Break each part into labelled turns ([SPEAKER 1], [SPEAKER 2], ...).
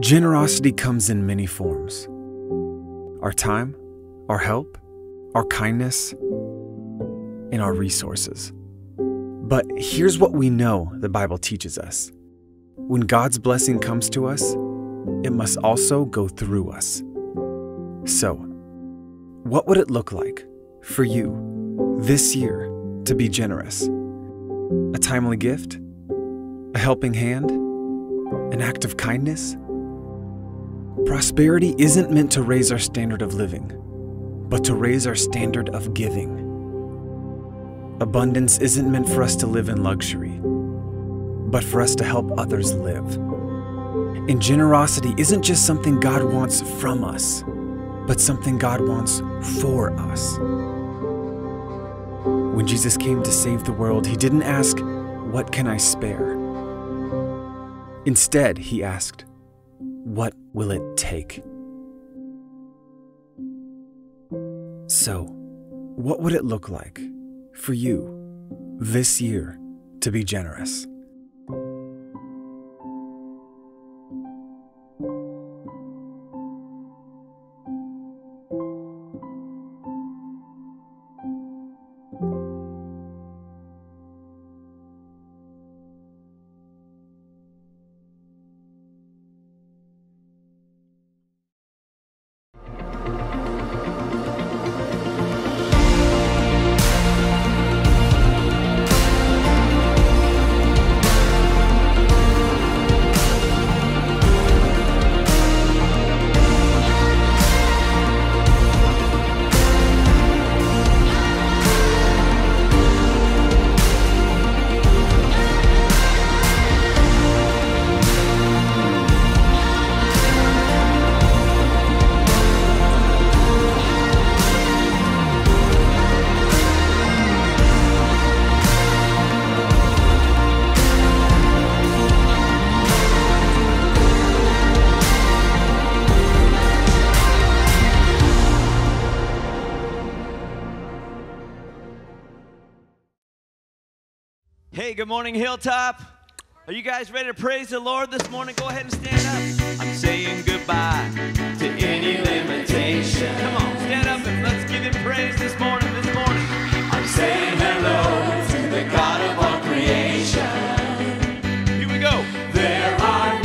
[SPEAKER 1] Generosity comes in many forms our time, our help, our kindness, and our resources. But here's what we know the Bible teaches us when God's blessing comes to us, it must also go through us. So, what would it look like for you this year to be generous? A timely gift? A helping hand? An act of kindness? Prosperity isn't meant to raise our standard of living, but to raise our standard of giving. Abundance isn't meant for us to live in luxury, but for us to help others live. And generosity isn't just something God wants from us, but something God wants for us. When Jesus came to save the world, he didn't ask, What can I spare? Instead, he asked, What will it take? So, what would it look like for you this year to be generous?
[SPEAKER 2] Good morning, Hilltop. Are you guys ready to praise the Lord this morning? Go ahead and stand up. I'm saying goodbye to any limitation. Come on, stand up and let's give him praise this morning. This morning. I'm saying hello to the God of all creation. Here we go. There are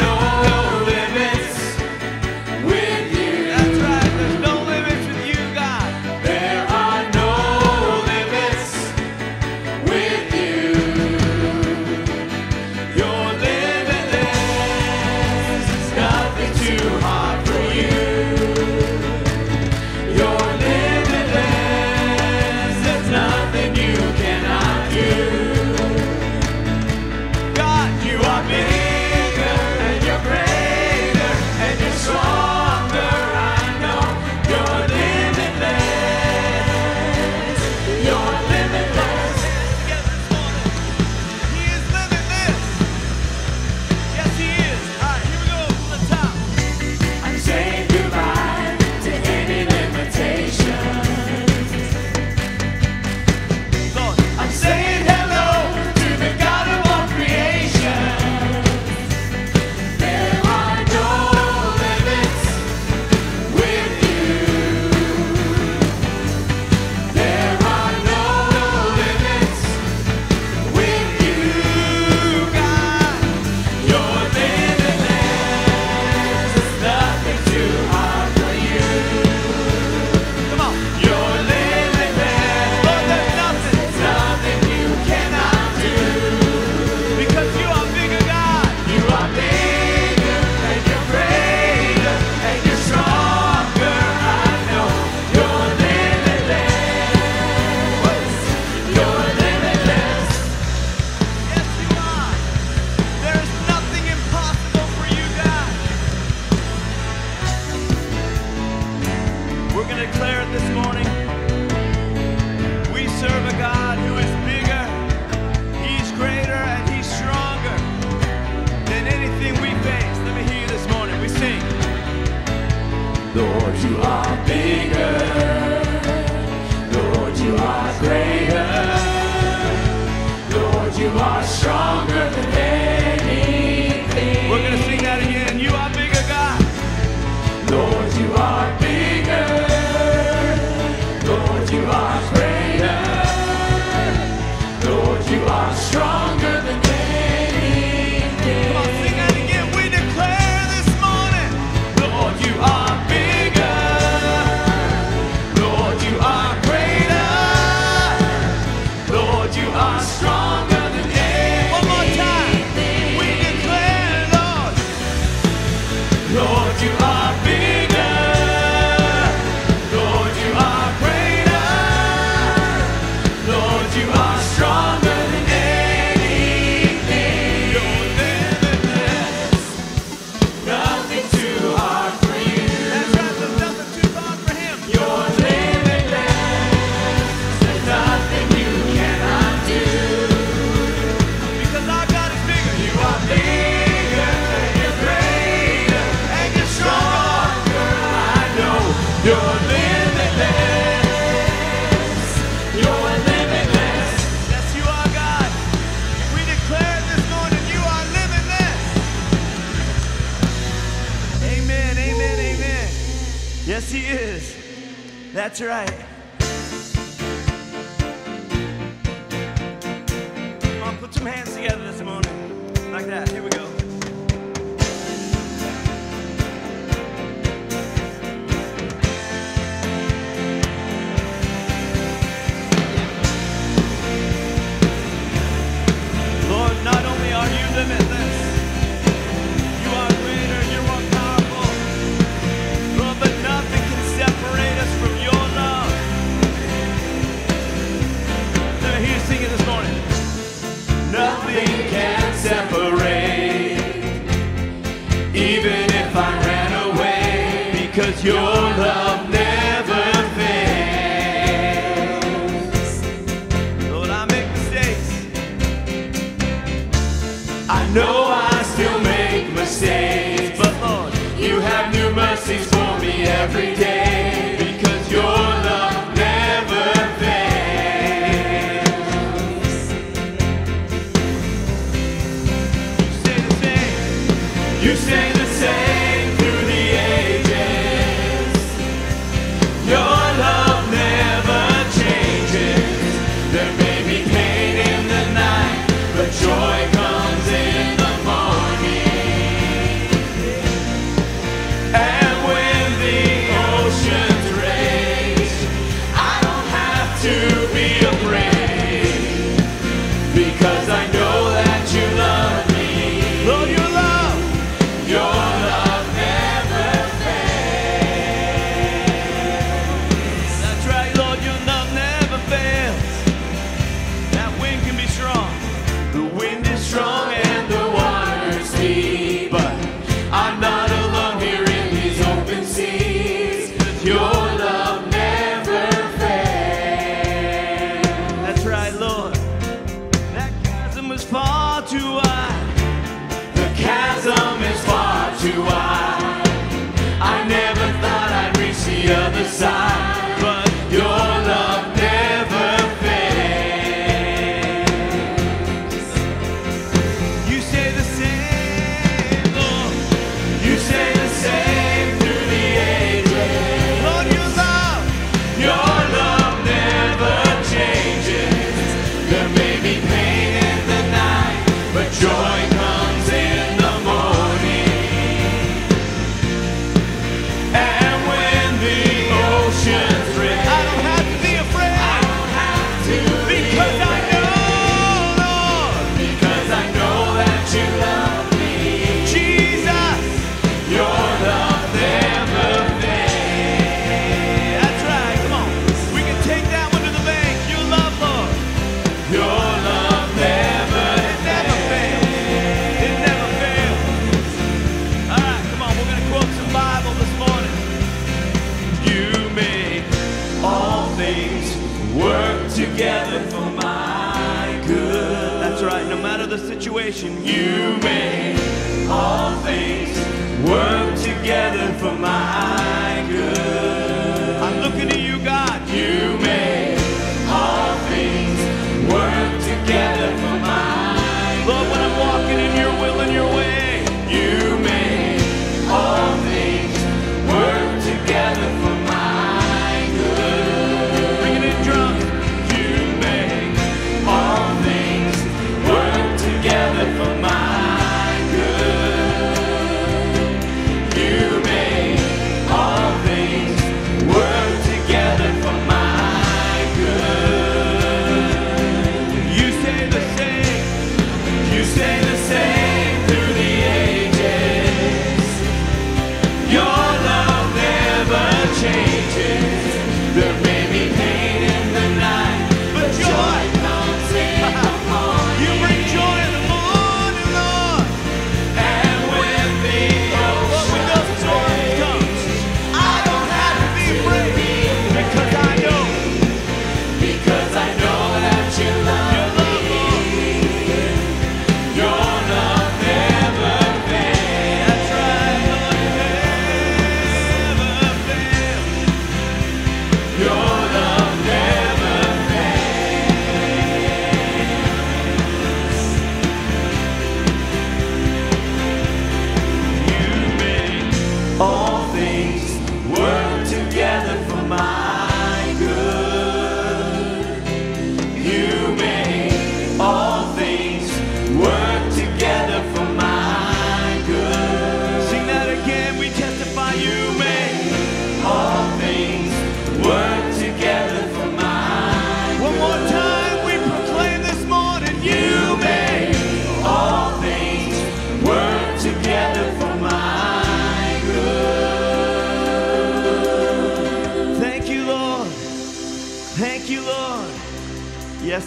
[SPEAKER 2] That's right.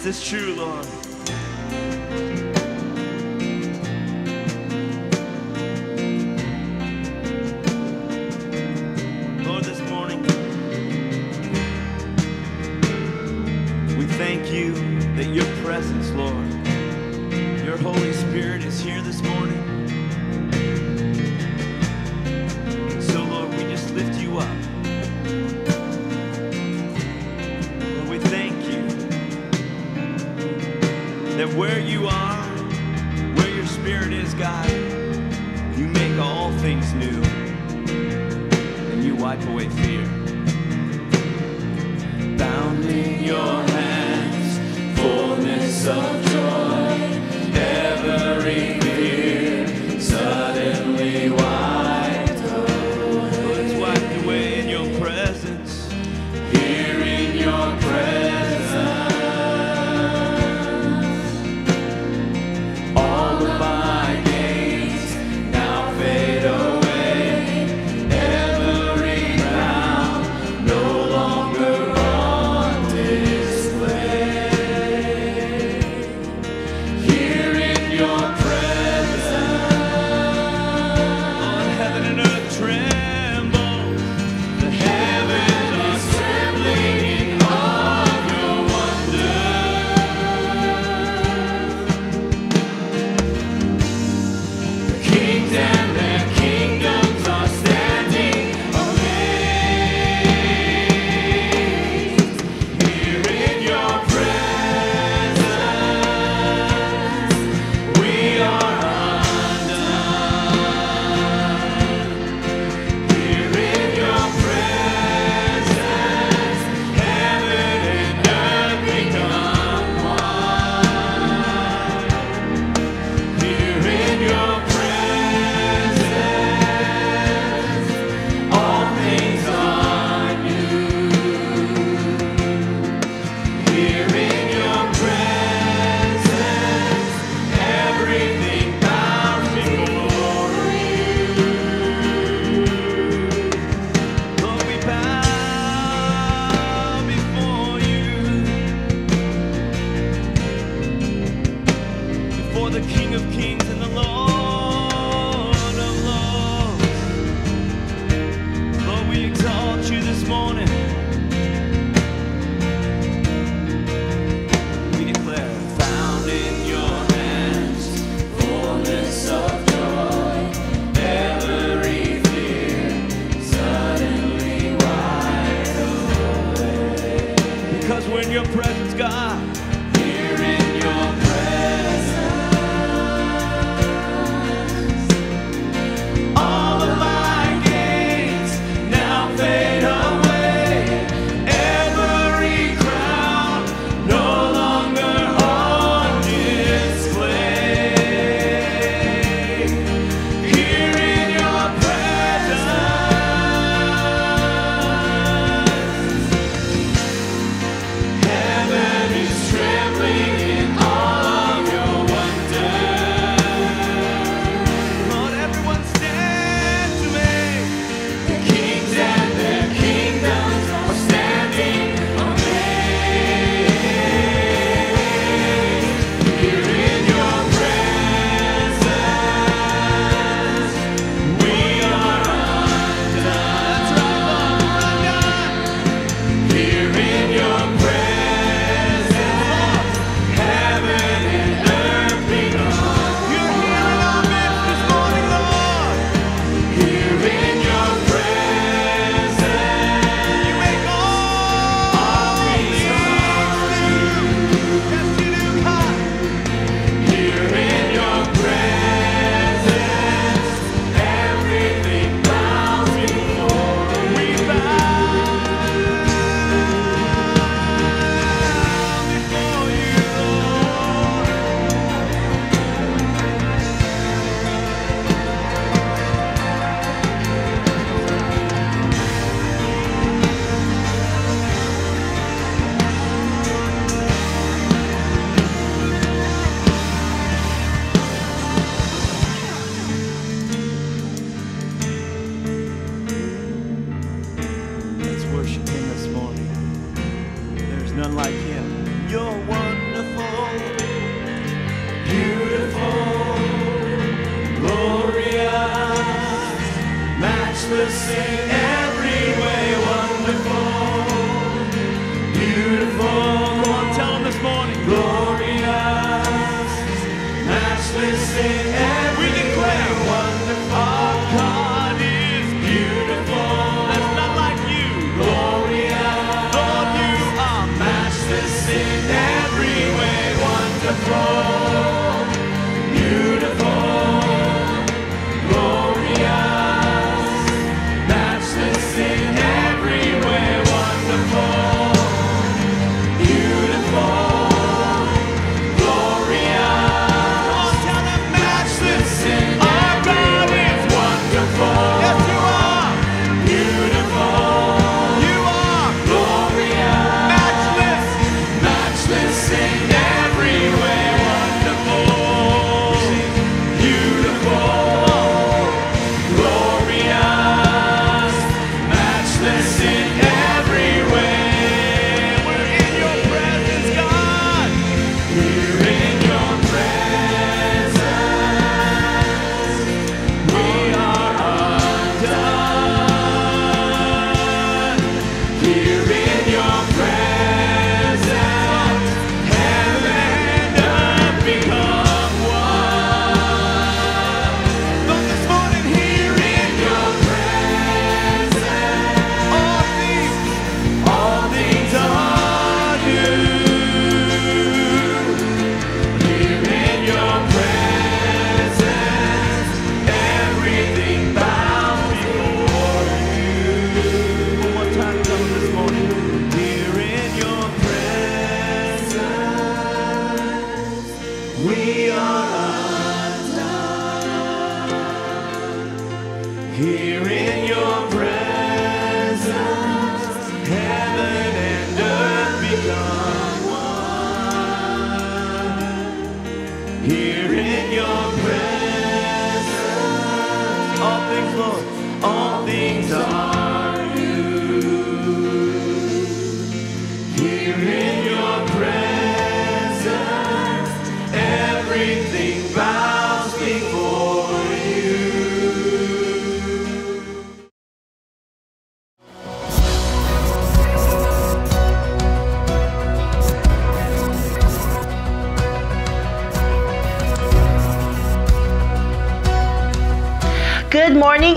[SPEAKER 2] It's true. Lord,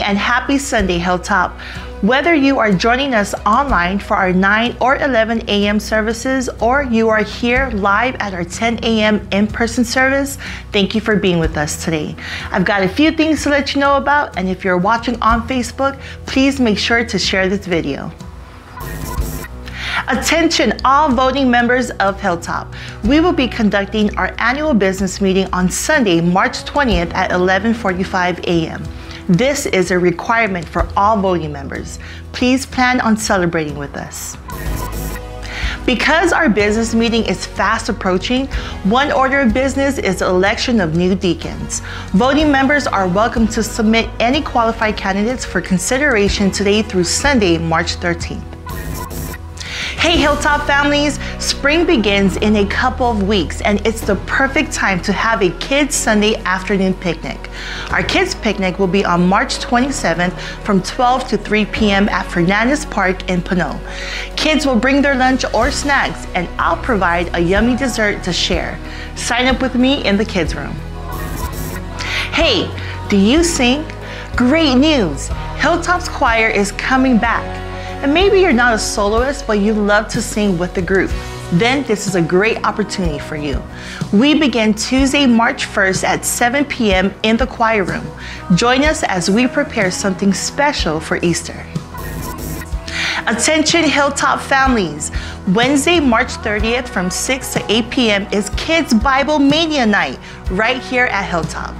[SPEAKER 2] and
[SPEAKER 3] happy Sunday, Hilltop. Whether you are joining us online for our 9 or 11 a.m. services or you are here live at our 10 a.m. in person service, thank you for being with us today. I've got a few things to let you know about, and if you're watching on Facebook, please make sure to share this video. Attention, all voting members of Hilltop. We will be conducting our annual business meeting on Sunday, March 20th at 11:45 a.m. This is a requirement for all voting members. Please plan on celebrating with us. Because our business meeting is fast approaching, one order of business is the election of new deacons. Voting members are welcome to submit any qualified candidates for consideration today through Sunday, March 13th. Hey Hilltop families, spring begins in a couple of weeks and it's the perfect time to have a kids Sunday afternoon picnic. Our kids picnic will be on March 27th from 12 to 3 p.m. at Fernandez Park in Pinole. Kids will bring their lunch or snacks and I'll provide a yummy dessert to share. Sign up with me in the kids room. Hey, do you sing? Great news! Hilltop's choir is coming back. And maybe you're not a soloist, but you love to sing with the group. Then this is a great opportunity for you. We begin Tuesday, March 1st at 7 p.m. in the choir room. Join us as we prepare something special for Easter. Attention Hilltop families. Wednesday, March 30th from 6 to 8 p.m. is Kids Bible Mania Night right here at Hilltop.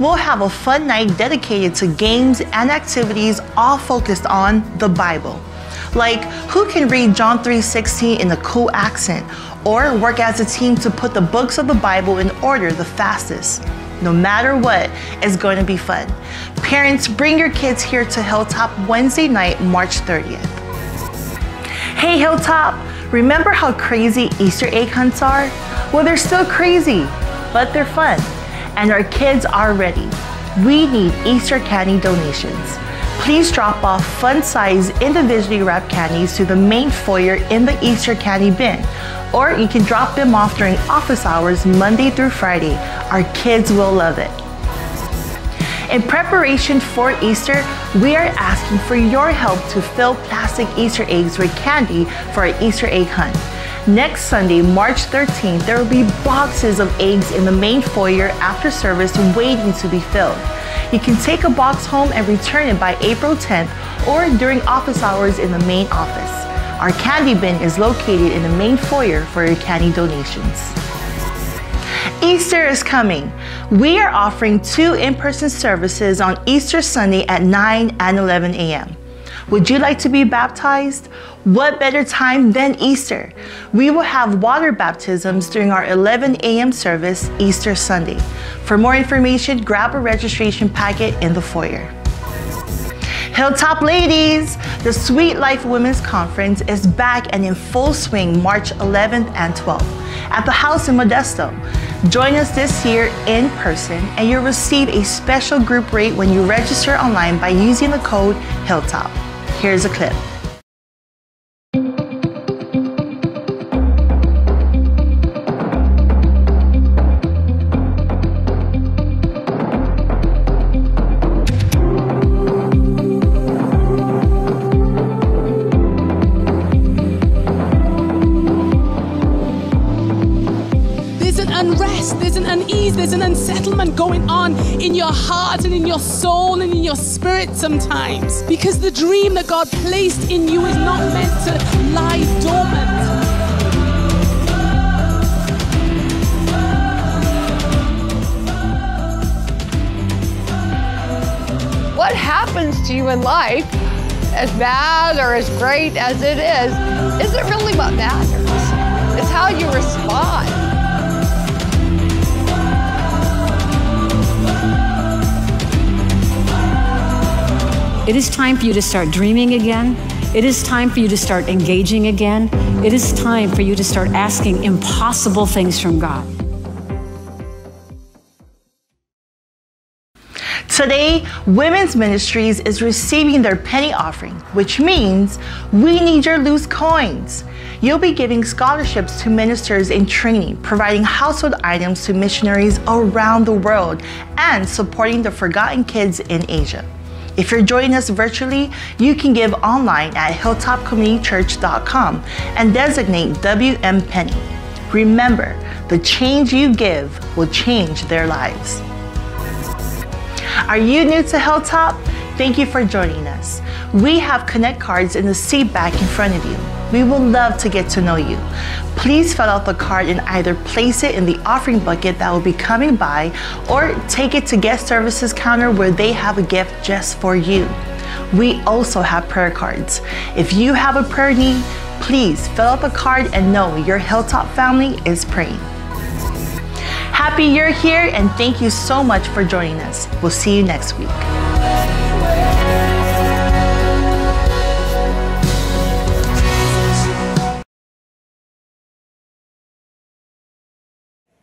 [SPEAKER 3] We'll have a fun night dedicated to games and activities all focused on the Bible. Like who can read John 3:16 in a cool accent or work as a team to put the books of the Bible in order the fastest. No matter what, it's going to be fun. Parents, bring your kids here to Hilltop Wednesday night, March 30th. Hey Hilltop, remember how crazy Easter egg hunts are? Well, they're still crazy, but they're fun. And our kids are ready. We need Easter candy donations. Please drop off fun-sized individually wrapped candies to the main foyer in the Easter candy bin. Or you can drop them off during office hours Monday through Friday. Our kids will love it. In preparation for Easter, we are asking for your help to fill plastic Easter eggs with candy for our Easter egg hunt. Next Sunday, March 13th, there will be boxes of eggs in the main foyer after service waiting to be filled. You can take a box home and return it by April 10th or during office hours in the main office. Our candy bin is located in the main foyer for your candy donations. Easter is coming. We are offering two in person services on Easter Sunday at 9 and 11 a.m. Would you like to be baptized? What better time than Easter? We will have water baptisms during our 11 a.m. service Easter Sunday. For more information, grab a registration packet in the foyer. Hilltop Ladies, the Sweet Life Women's Conference is back and in full swing March 11th and 12th at the house in Modesto. Join us this year in person and you'll receive a special group rate when you register online by using the code Hilltop. Here's a clip.
[SPEAKER 4] There's an unsettlement going on in your heart and in your soul and in your spirit sometimes. Because the dream that God placed in you is not meant to lie dormant.
[SPEAKER 5] what happens to you in life, as bad or as great as it is, isn't really what matters. It's how you respond.
[SPEAKER 6] It is time for you to start dreaming again. It is time for you to start engaging again. It is time for you to start asking impossible things from God.
[SPEAKER 3] Today, Women's Ministries is receiving their penny offering, which means we need your loose coins. You'll be giving scholarships to ministers in training, providing household items to missionaries around the world, and supporting the forgotten kids in Asia. If you're joining us virtually, you can give online at hilltopcommunitychurch.com and designate WM Penny. Remember, the change you give will change their lives. Are you new to Hilltop? Thank you for joining us. We have Connect cards in the seat back in front of you. We would love to get to know you. Please fill out the card and either place it in the offering bucket that will be coming by or take it to guest services counter where they have a gift just for you. We also have prayer cards. If you have a prayer need, please fill out the card and know your Hilltop family is praying. Happy you're here and thank you so much for joining us. We'll see you next week.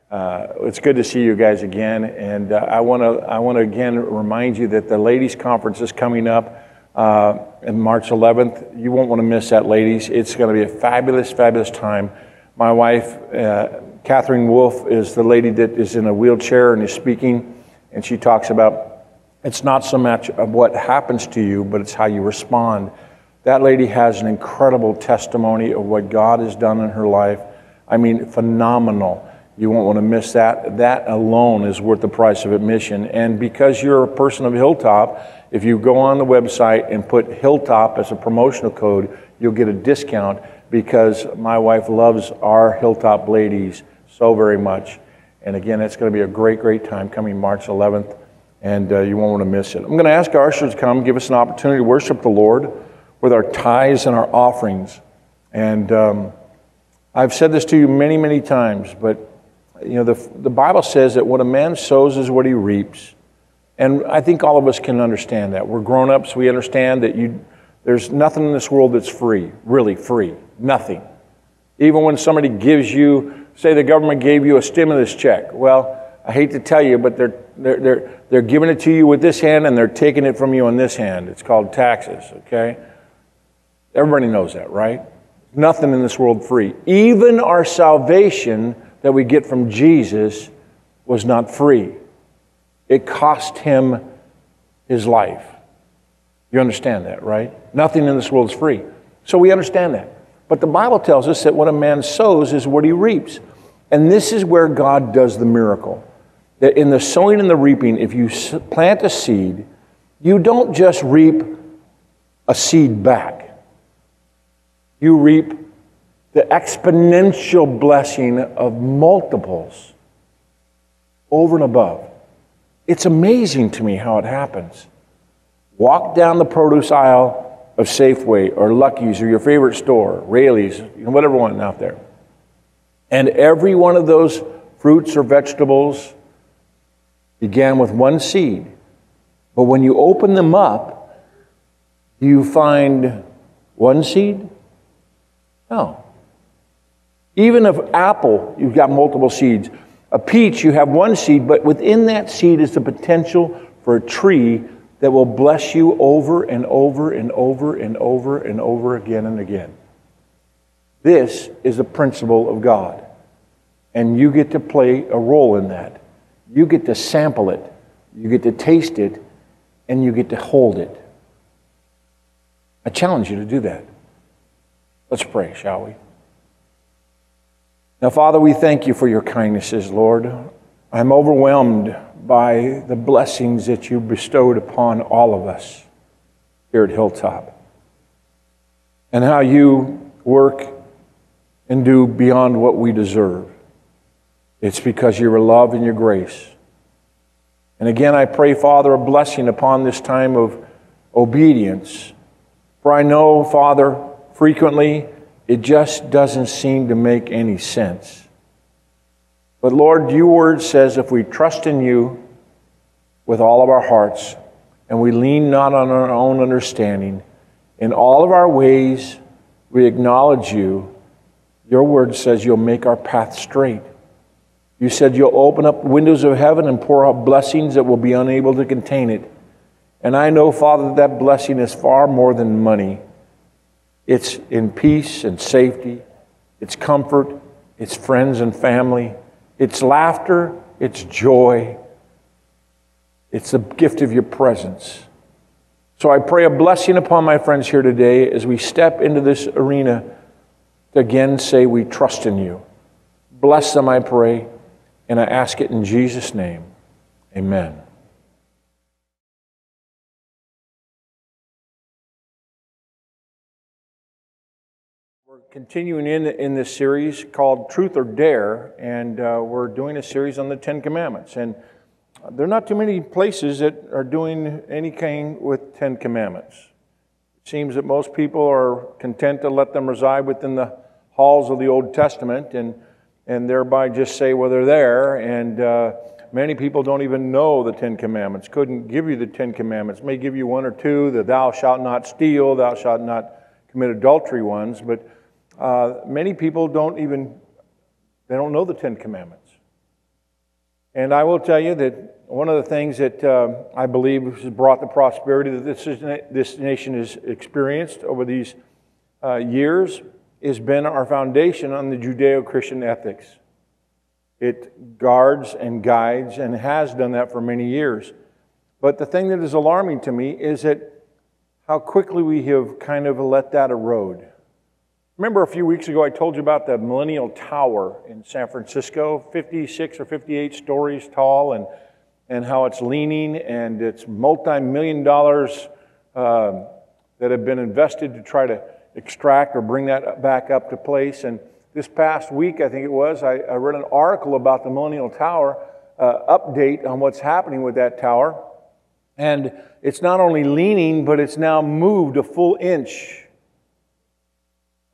[SPEAKER 7] Uh, it's good to see you guys again, and uh, I want to I want to again remind you that the ladies' conference is coming up uh, on March 11th. You won't want to miss that, ladies. It's going to be a fabulous, fabulous time. My wife, uh, Katherine Wolf, is the lady that is in a wheelchair and is speaking, and she talks about it's not so much of what happens to you, but it's how you respond. That lady has an incredible testimony of what God has done in her life. I mean, phenomenal. You won't want to miss that. That alone is worth the price of admission. And because you're a person of Hilltop, if you go on the website and put Hilltop as a promotional code, you'll get a discount because my wife loves our Hilltop ladies so very much. And again, it's going to be a great, great time coming March 11th, and uh, you won't want to miss it. I'm going to ask our ushers to come, give us an opportunity to worship the Lord with our tithes and our offerings. And um, I've said this to you many, many times, but you know, the, the Bible says that what a man sows is what he reaps. And I think all of us can understand that. We're grown ups, we understand that you, there's nothing in this world that's free, really free. Nothing. Even when somebody gives you, say the government gave you a stimulus check. Well, I hate to tell you, but they're, they're, they're, they're giving it to you with this hand and they're taking it from you on this hand. It's called taxes, okay? Everybody knows that, right? Nothing in this world free. Even our salvation that we get from Jesus was not free. It cost him his life. You understand that, right? Nothing in this world is free. So we understand that. But the Bible tells us that what a man sows is what he reaps. And this is where God does the miracle. That in the sowing and the reaping, if you plant a seed, you don't just reap a seed back. You reap the exponential blessing of multiples over and above. It's amazing to me how it happens. Walk down the produce aisle of Safeway or Lucky's or your favorite store, Raley's, you know, whatever one out there. And every one of those fruits or vegetables began with one seed. But when you open them up, do you find one seed? No. Even of apple, you've got multiple seeds. A peach, you have one seed, but within that seed is the potential for a tree that will bless you over and over and over and over and over again and again. This is the principle of God. And you get to play a role in that. You get to sample it, you get to taste it, and you get to hold it. I challenge you to do that. Let's pray, shall we? Now, Father, we thank you for your kindnesses, Lord. I'm overwhelmed by the blessings that you bestowed upon all of us here at Hilltop and how you work and do beyond what we deserve. It's because your love and your grace. And again, I pray, Father, a blessing upon this time of obedience. For I know, Father, frequently it just doesn't seem to make any sense. But Lord, your word says if we trust in you with all of our hearts and we lean not on our own understanding, in all of our ways we acknowledge you, your word says you'll make our path straight. You said you'll open up windows of heaven and pour out blessings that will be unable to contain it. And I know, Father, that, blessing is far more than money. It's in peace and safety, it's comfort, it's friends and family, it's laughter, it's joy, it's the gift of your presence. So I pray a blessing upon my friends here today as we step into this arena to again say we trust in you. Bless them, I pray. And I ask it in Jesus' name. Amen. Continuing in, in this series called Truth or Dare, and uh, we're doing a series on the Ten Commandments. And there are not too many places that are doing anything with Ten Commandments. It seems that most people are content to let them reside within the halls of the Old Testament, and and thereby just say, well, they're there. And uh, many people don't even know the Ten Commandments, couldn't give you the Ten Commandments, may give you one or two, the thou shalt not steal, thou shalt not commit adultery ones, but uh, many people don't even, they don't know the Ten Commandments. And I will tell you that one of the things that uh, I believe has brought the prosperity that this, is, this nation has experienced over these uh, years has been our foundation on the Judeo Christian ethics. It guards and guides and has done that for many years. But the thing that is alarming to me is that how quickly we have kind of let that erode. Remember a few weeks ago I told you about the Millennial Tower in San Francisco, 56 or 58 stories tall, and, and how it's leaning and it's multi million dollars uh, that have been invested to try to extract or bring that back up to place. And this past week, I think it was, I, I read an article about the Millennial Tower, uh, update on what's happening with that tower. And it's not only leaning, but it's now moved a full inch.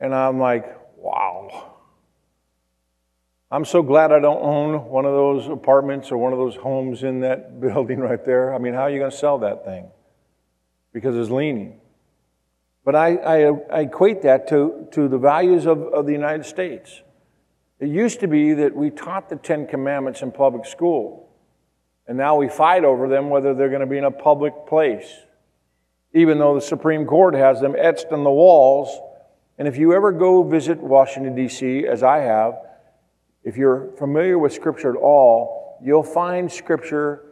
[SPEAKER 7] And I'm like, wow. I'm so glad I don't own one of those apartments or one of those homes in that building right there. I mean, how are you going to sell that thing? Because it's leaning. But I, I, I equate that to, to the values of, of the United States. It used to be that we taught the Ten Commandments in public school, and now we fight over them whether they're going to be in a public place, even though the Supreme Court has them etched on the walls. And if you ever go visit Washington, D.C., as I have, if you're familiar with Scripture at all, you'll find Scripture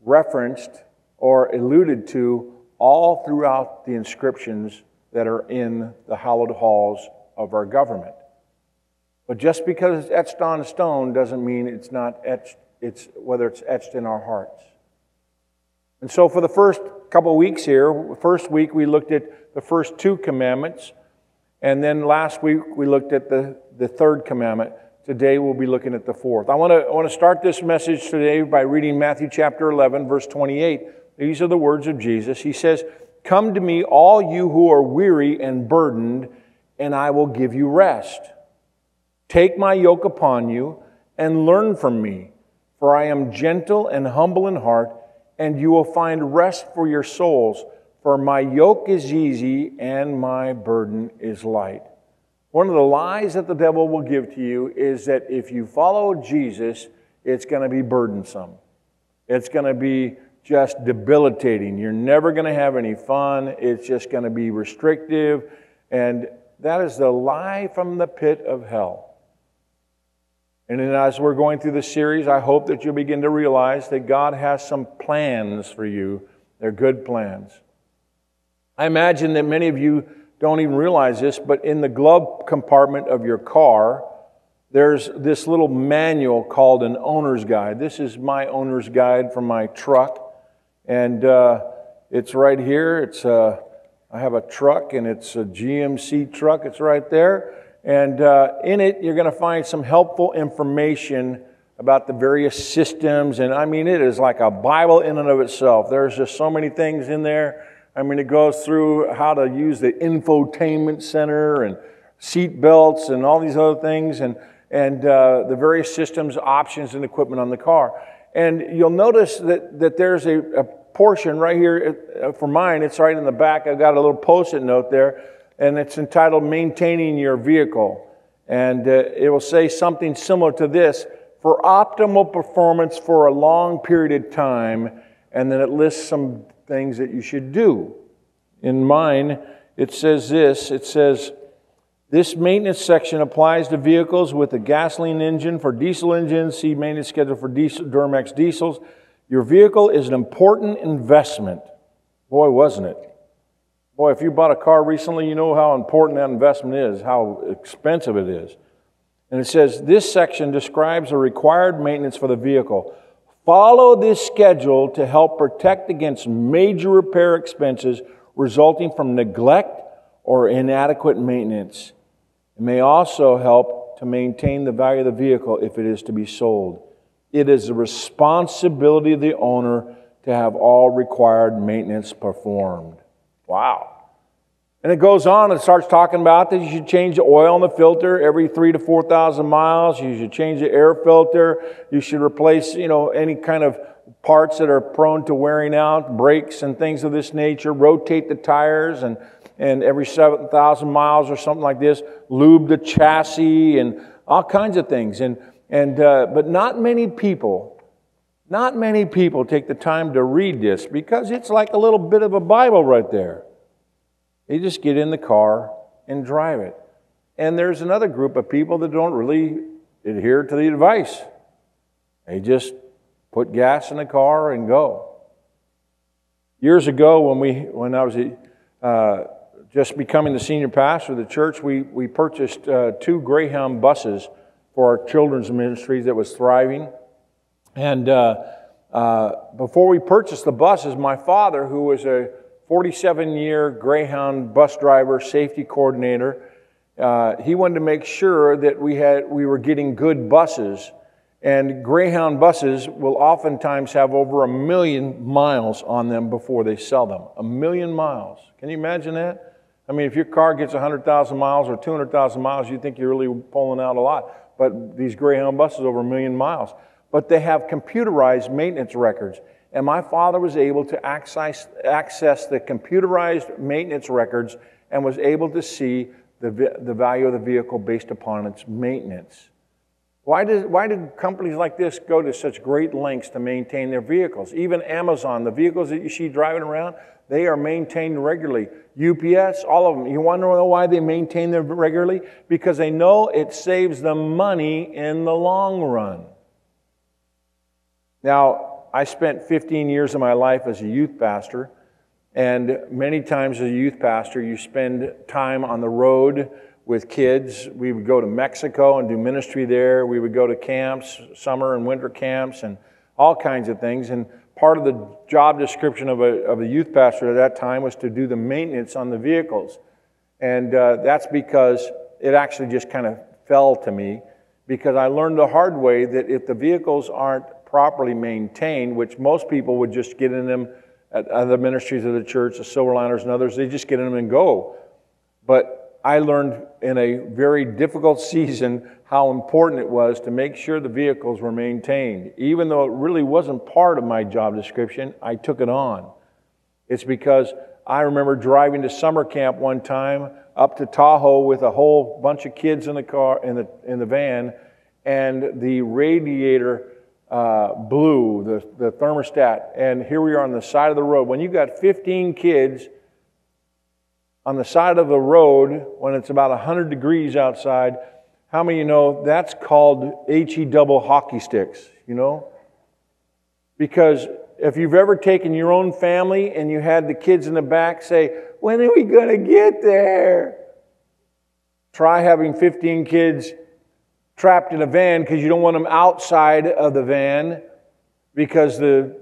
[SPEAKER 7] referenced or alluded to all throughout the inscriptions that are in the hallowed halls of our government. But just because it's etched on stone doesn't mean it's not etched, it's whether it's etched in our hearts. And so for the first couple weeks here, first week we looked at the first two commandments, and then last week we looked at the, the third commandment. Today we'll be looking at the fourth. I want to I want to start this message today by reading Matthew chapter 11 verse 28. These are the words of Jesus. He says, Come to me, all you who are weary and burdened, and I will give you rest. Take my yoke upon you and learn from me, for I am gentle and humble in heart, and you will find rest for your souls. For my yoke is easy and my burden is light. One of the lies that the devil will give to you is that if you follow Jesus, it's going to be burdensome. It's going to be just debilitating. You're never going to have any fun. It's just going to be restrictive. And that is the lie from the pit of hell. And as we're going through this series, I hope that you'll begin to realize that God has some plans for you. They're good plans. I imagine that many of you don't even realize this, but in the glove compartment of your car, there's this little manual called an owner's guide. This is my owner's guide for my truck. And uh, it's right here. It's uh, I have a truck, and it's a GMC truck. It's right there. And uh, in it, you're going to find some helpful information about the various systems. And I mean, it is like a Bible in and of itself. There's just so many things in there. I mean, it goes through how to use the infotainment center and seat belts and all these other things and, and uh, the various systems, options, and equipment on the car. And you'll notice that, that there's a, a portion right here uh, for mine. It's right in the back. I've got a little post it note there, and it's entitled Maintaining Your Vehicle. And uh, it will say something similar to this for optimal performance for a long period of time. And then it lists some things that you should do. In mine, it says this it says, this maintenance section applies to vehicles with a gasoline engine. For diesel engines, see maintenance schedule for diesel, Duramax diesels. Your vehicle is an important investment. Boy, wasn't it? Boy, if you bought a car recently, you know how important that investment is, how expensive it is. And it says this section describes the required maintenance for the vehicle. Follow this schedule to help protect against major repair expenses resulting from neglect or inadequate maintenance. It may also help to maintain the value of the vehicle if it is to be sold. It is the responsibility of the owner to have all required maintenance performed. Wow. And it goes on and starts talking about that you should change the oil in the filter every three to 4,000 miles. You should change the air filter. You should replace, you know, any kind of parts that are prone to wearing out, brakes and things of this nature. Rotate the tires and, and every 7,000 miles or something like this. Lube the chassis and all kinds of things. And and, uh, but not many people, not many people take the time to read this because it's like a little bit of a Bible right there. They just get in the car and drive it. And there's another group of people that don't really adhere to the advice. They just put gas in the car and go. Years ago, when, we, when I was uh, just becoming the senior pastor of the church, we, we purchased uh, two Greyhound buses for our children's ministries that was thriving. And uh, uh, before we purchased the buses, my father, who was a 47 year Greyhound bus driver, safety coordinator, uh, he wanted to make sure that we, had, we were getting good buses. And Greyhound buses will oftentimes have over a million miles on them before they sell them. A million miles. Can you imagine that? I mean, if your car gets 100,000 miles or 200,000 miles, you think you're really pulling out a lot but these Greyhound buses over a million miles. But they have computerized maintenance records. And my father was able to access, access the computerized maintenance records and was able to see the, the value of the vehicle based upon its maintenance. Why did, why did companies like this go to such great lengths to maintain their vehicles? Even Amazon, the vehicles that you see driving around, they are maintained regularly. UPS, all of them. You want to know why they maintain them regularly? Because they know it saves them money in the long run. Now, I spent 15 years of my life as a youth pastor, and many times as a youth pastor, you spend time on the road with kids. We would go to Mexico and do ministry there. We would go to camps, summer and winter camps, and all kinds of things. And part of the job description of a, of a youth pastor at that time was to do the maintenance on the vehicles. And uh, that's because it actually just kind of fell to me because I learned the hard way that if the vehicles aren't properly maintained, which most people would just get in them at other ministries of the church, the Silverliners and others, they just get in them and go. But I learned in a very difficult season how important it was to make sure the vehicles were maintained. Even though it really wasn't part of my job description, I took it on. It's because I remember driving to summer camp one time up to Tahoe with a whole bunch of kids in the car in the in the van, and the radiator uh, blew the, the thermostat, and here we are on the side of the road. When you've got 15 kids on the side of the road when it's about 100 degrees outside, how many you know that's called HE double hockey sticks, you know? Because if you've ever taken your own family and you had the kids in the back say, When are we going to get there? Try having 15 kids trapped in a van because you don't want them outside of the van because the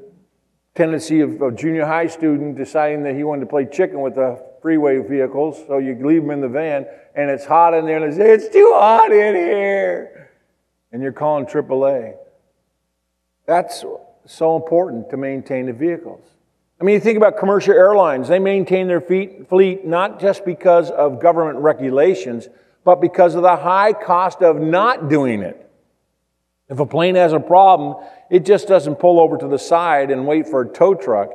[SPEAKER 7] tendency of a junior high student deciding that he wanted to play chicken with the freeway vehicles, so you leave them in the van, and it's hot in there, and say, It's too hot in here. And you're calling AAA. That's so important to maintain the vehicles. I mean, you think about commercial airlines, they maintain their fleet not just because of government regulations, but because of the high cost of not doing it. If a plane has a problem, it just doesn't pull over to the side and wait for a tow truck.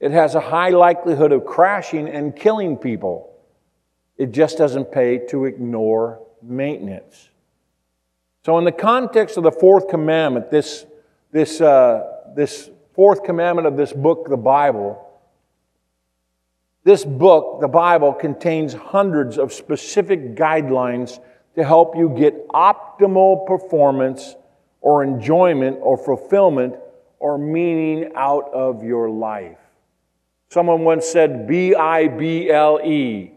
[SPEAKER 7] It has a high likelihood of crashing and killing people. It just doesn't pay to ignore maintenance. So, in the context of the fourth commandment, this, this, uh, this fourth commandment of this book, the Bible, this book, the Bible, contains hundreds of specific guidelines to help you get optimal performance or enjoyment or fulfillment or meaning out of your life. Someone once said B I B L E.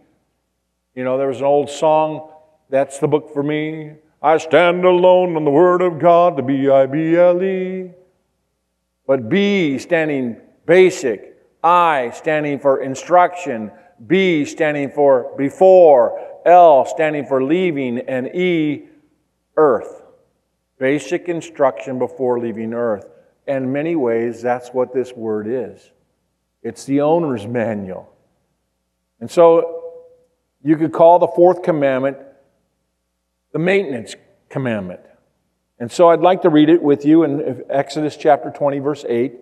[SPEAKER 7] You know, there was an old song, that's the book for me. I stand alone on the Word of God, the B I B L E. But B standing basic, I standing for instruction, B standing for before, L standing for leaving, and E, earth. Basic instruction before leaving earth. And in many ways, that's what this word is it's the owner's manual. And so you could call the fourth commandment the maintenance commandment. And so I'd like to read it with you in Exodus chapter 20, verse 8.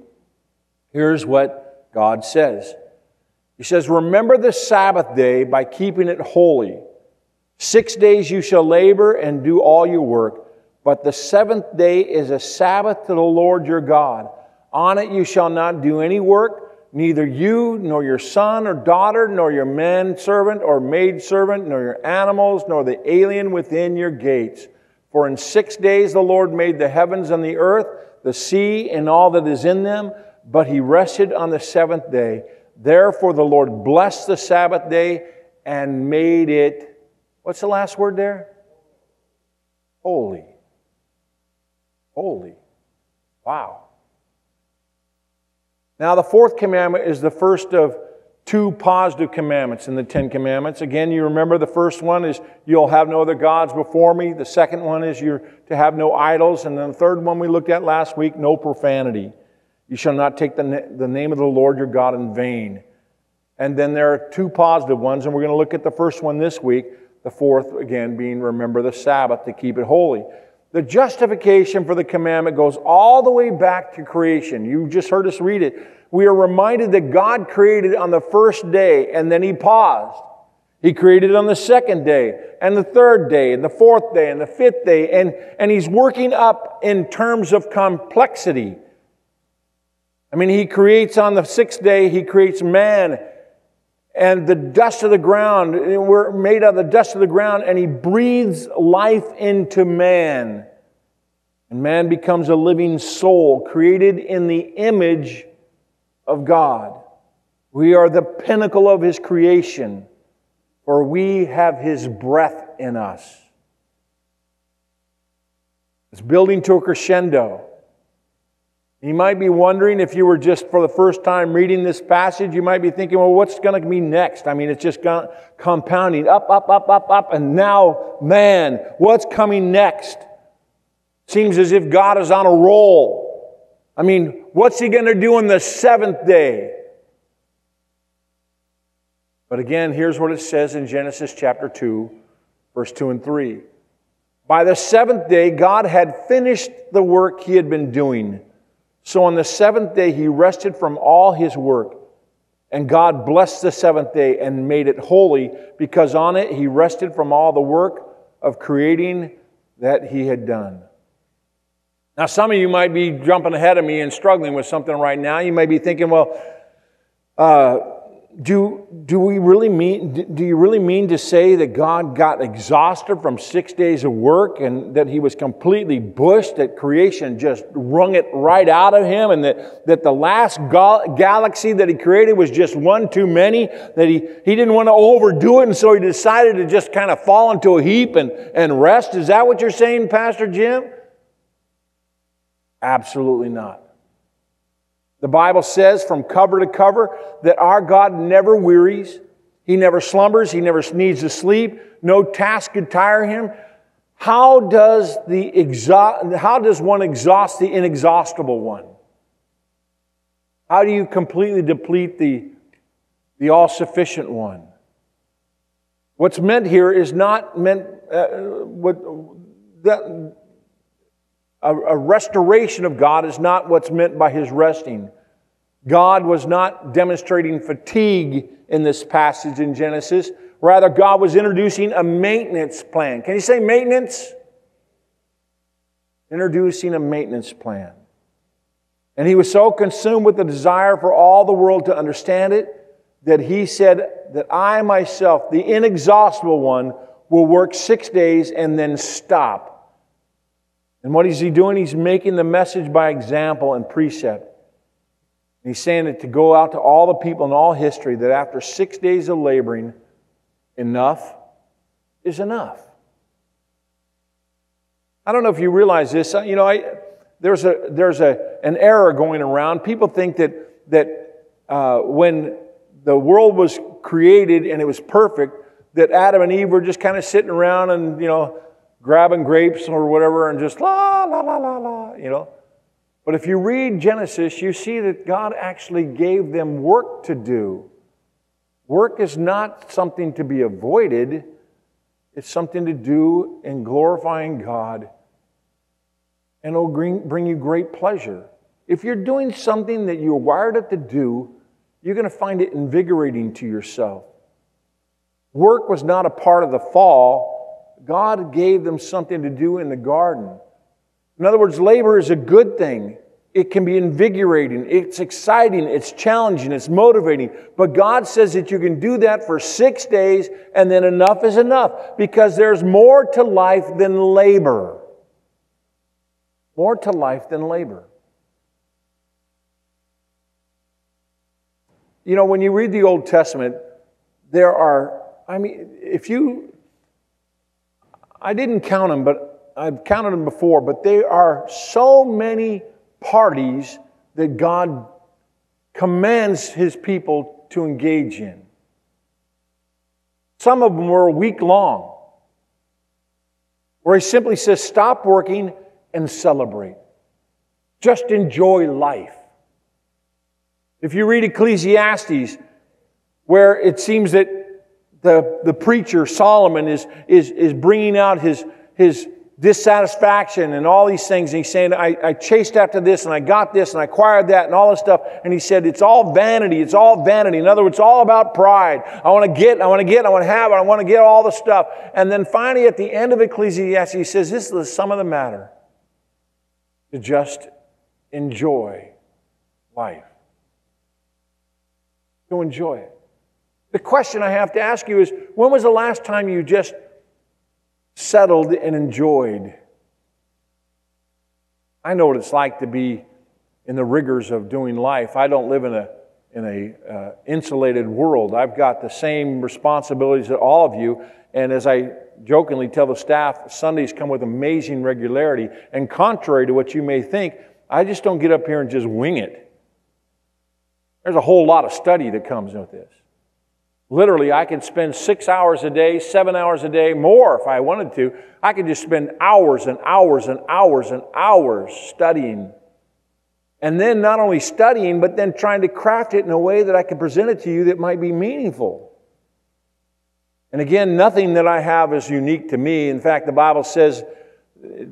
[SPEAKER 7] Here's what God says He says, Remember the Sabbath day by keeping it holy. Six days you shall labor and do all your work, but the seventh day is a Sabbath to the Lord your God. On it you shall not do any work, neither you, nor your son or daughter, nor your man servant or maid servant, nor your animals, nor the alien within your gates for in six days the Lord made the heavens and the earth, the sea, and all that is in them, but he rested on the seventh day. Therefore the Lord blessed the Sabbath day and made it, what's the last word there? Holy. Holy. Wow. Now, the fourth commandment is the first of two positive commandments in the Ten Commandments. Again, you remember the first one is you'll have no other gods before me. The second one is you're to have no idols. And then the third one we looked at last week, no profanity. You shall not take the, the name of the Lord your God in vain. And then there are two positive ones, and we're going to look at the first one this week. The fourth, again, being remember the Sabbath to keep it holy. The justification for the commandment goes all the way back to creation. You just heard us read it we are reminded that God created on the first day and then He paused. He created on the second day and the third day and the fourth day and the fifth day, and, and He's working up in terms of complexity. I mean, He creates on the sixth day, He creates man and the dust of the ground. We're made out of the dust of the ground, and He breathes life into man. And man becomes a living soul created in the image of God. We are the pinnacle of His creation, for we have His breath in us. It's building to a crescendo. You might be wondering if you were just for the first time reading this passage, you might be thinking, well, what's going to be next? I mean, it's just compounding up, up, up, up, up, and now, man, what's coming next? Seems as if God is on a roll. I mean, what's he going to do on the seventh day? But again, here's what it says in Genesis chapter 2, verse 2 and 3. By the seventh day, God had finished the work he had been doing. So on the seventh day, he rested from all his work. And God blessed the seventh day and made it holy because on it he rested from all the work of creating that he had done. Now, some of you might be jumping ahead of me and struggling with something right now. You may be thinking, well, uh, do, do we really mean, do you really mean to say that God got exhausted from six days of work and that he was completely bushed, that creation just wrung it right out of him, and that, that the last gal- galaxy that he created was just one too many, that he, he didn't want to overdo it, and so he decided to just kind of fall into a heap and, and rest? Is that what you're saying, Pastor Jim? Absolutely not. The Bible says from cover to cover that our God never wearies, He never slumbers, He never needs to sleep, no task could tire Him. How does, the how does one exhaust the inexhaustible one? How do you completely deplete the, the all sufficient one? What's meant here is not meant, uh, what, that, a, a restoration of God is not what's meant by his resting. God was not demonstrating fatigue in this passage in Genesis. Rather, God was introducing a maintenance plan. Can you say maintenance? Introducing a maintenance plan. And he was so consumed with the desire for all the world to understand it that he said that I myself, the inexhaustible one, will work six days and then stop. And what is he doing? He's making the message by example and precept. He's saying it to go out to all the people in all history that after six days of laboring, enough is enough. I don't know if you realize this. You know, I, there's, a, there's a, an error going around. People think that, that uh, when the world was created and it was perfect, that Adam and Eve were just kind of sitting around and, you know, grabbing grapes or whatever and just la, la, la, la, la, you know. But if you read Genesis, you see that God actually gave them work to do. Work is not something to be avoided, it's something to do in glorifying God, and it'll bring, bring you great pleasure. If you're doing something that you're wired up to do, you're going to find it invigorating to yourself. Work was not a part of the fall. God gave them something to do in the garden. In other words, labor is a good thing. It can be invigorating, it's exciting, it's challenging, it's motivating. But God says that you can do that for six days and then enough is enough because there's more to life than labor. More to life than labor. You know, when you read the Old Testament, there are, I mean, if you, I didn't count them, but I've counted them before, but there are so many parties that God commands his people to engage in. Some of them were a week long, where he simply says, Stop working and celebrate. Just enjoy life. If you read Ecclesiastes, where it seems that the, the preacher, Solomon, is, is, is bringing out his, his dissatisfaction and all these things. And he's saying, I, I chased after this and I got this and I acquired that and all this stuff. And he said, It's all vanity. It's all vanity. In other words, it's all about pride. I want to get, I want to get, I want to have, I want to get all the stuff. And then finally, at the end of Ecclesiastes, he says, This is the sum of the matter to just enjoy life. To enjoy it. The question I have to ask you is when was the last time you just settled and enjoyed. I know what it's like to be in the rigors of doing life. I don't live in a in a uh, insulated world. I've got the same responsibilities that all of you. And as I jokingly tell the staff, Sundays come with amazing regularity. And contrary to what you may think, I just don't get up here and just wing it. There's a whole lot of study that comes with this. Literally, I could spend six hours a day, seven hours a day, more if I wanted to. I could just spend hours and hours and hours and hours studying. And then not only studying, but then trying to craft it in a way that I can present it to you that might be meaningful. And again, nothing that I have is unique to me. In fact, the Bible says,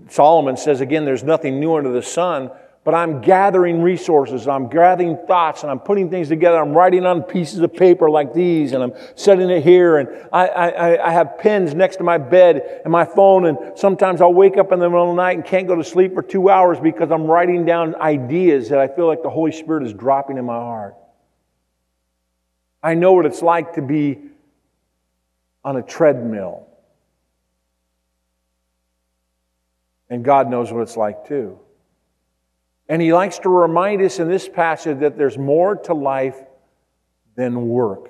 [SPEAKER 7] Solomon says again, there's nothing new under the sun but I'm gathering resources, I'm gathering thoughts, and I'm putting things together. I'm writing on pieces of paper like these, and I'm setting it here. And I, I, I have pens next to my bed and my phone, and sometimes I'll wake up in the middle of the night and can't go to sleep for two hours because I'm writing down ideas that I feel like the Holy Spirit is dropping in my heart. I know what it's like to be on a treadmill. And God knows what it's like too. And he likes to remind us in this passage that there's more to life than work.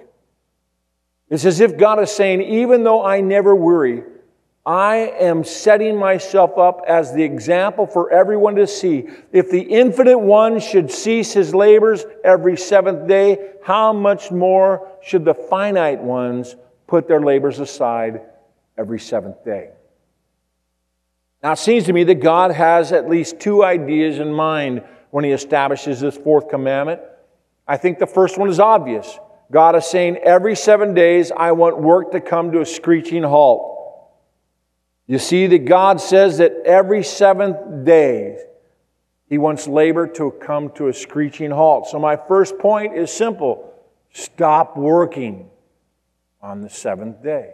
[SPEAKER 7] It's as if God is saying, even though I never worry, I am setting myself up as the example for everyone to see. If the infinite one should cease his labors every seventh day, how much more should the finite ones put their labors aside every seventh day? Now, it seems to me that God has at least two ideas in mind when He establishes this fourth commandment. I think the first one is obvious. God is saying, every seven days, I want work to come to a screeching halt. You see that God says that every seventh day, He wants labor to come to a screeching halt. So, my first point is simple stop working on the seventh day.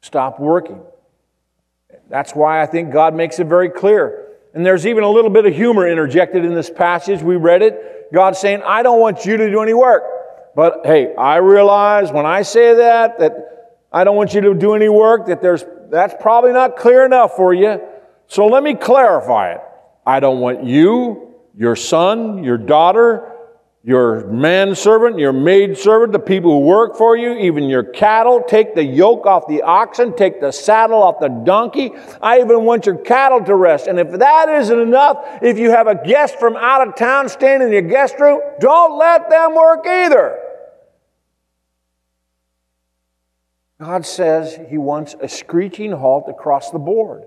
[SPEAKER 7] Stop working. That's why I think God makes it very clear. And there's even a little bit of humor interjected in this passage. We read it. God's saying, I don't want you to do any work. But hey, I realize when I say that, that I don't want you to do any work, that there's, that's probably not clear enough for you. So let me clarify it. I don't want you, your son, your daughter, your manservant, your maidservant, the people who work for you, even your cattle. Take the yoke off the oxen, take the saddle off the donkey. I even want your cattle to rest. And if that isn't enough, if you have a guest from out of town staying in your guest room, don't let them work either. God says He wants a screeching halt across the board.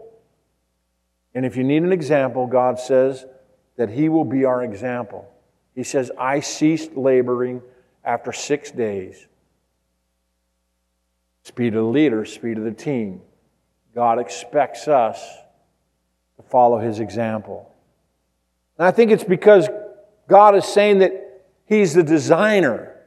[SPEAKER 7] And if you need an example, God says that He will be our example. He says, I ceased laboring after six days. Speed of the leader, speed of the team. God expects us to follow his example. And I think it's because God is saying that he's the designer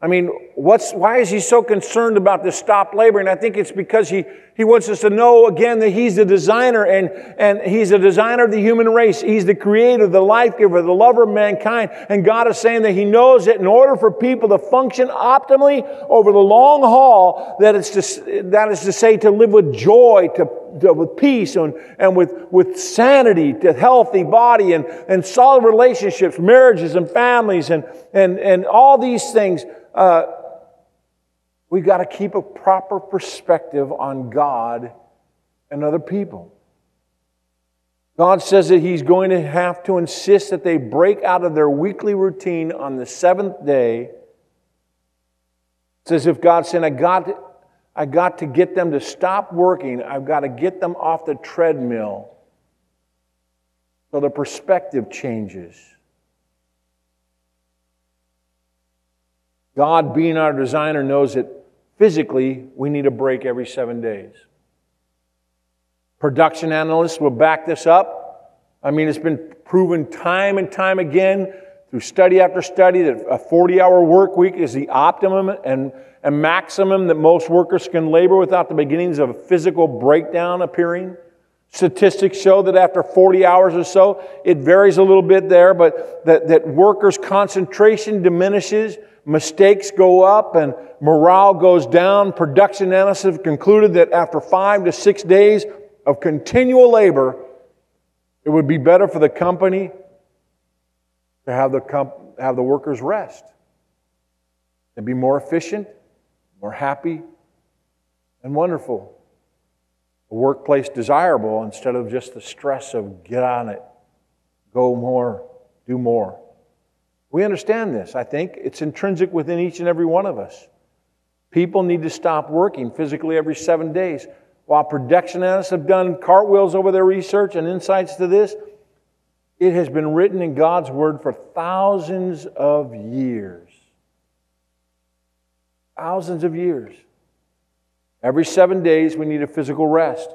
[SPEAKER 7] I mean, what's, why is he so concerned about this stop labor? And I think it's because he, he wants us to know again that he's the designer and, and he's the designer of the human race. He's the creator, the life giver, the lover of mankind. And God is saying that he knows that in order for people to function optimally over the long haul, that, it's to, that is to say to live with joy, to with peace and, and with, with sanity, to healthy body and, and solid relationships, marriages and families and, and, and all these things uh, we've got to keep a proper perspective on God and other people. God says that He's going to have to insist that they break out of their weekly routine on the seventh day. It's as if God said, I got, I got to get them to stop working. I've got to get them off the treadmill. So the perspective changes. God, being our designer, knows that physically we need a break every seven days. Production analysts will back this up. I mean, it's been proven time and time again through study after study that a 40 hour work week is the optimum and, and maximum that most workers can labor without the beginnings of a physical breakdown appearing. Statistics show that after 40 hours or so, it varies a little bit there, but that, that workers' concentration diminishes mistakes go up and morale goes down. Production analysts have concluded that after five to six days of continual labor, it would be better for the company to have the, comp- have the workers rest. They'd be more efficient, more happy, and wonderful. A workplace desirable instead of just the stress of get on it, go more, do more. We understand this, I think. It's intrinsic within each and every one of us. People need to stop working physically every seven days. While production analysts have done cartwheels over their research and insights to this, it has been written in God's Word for thousands of years. Thousands of years. Every seven days, we need a physical rest.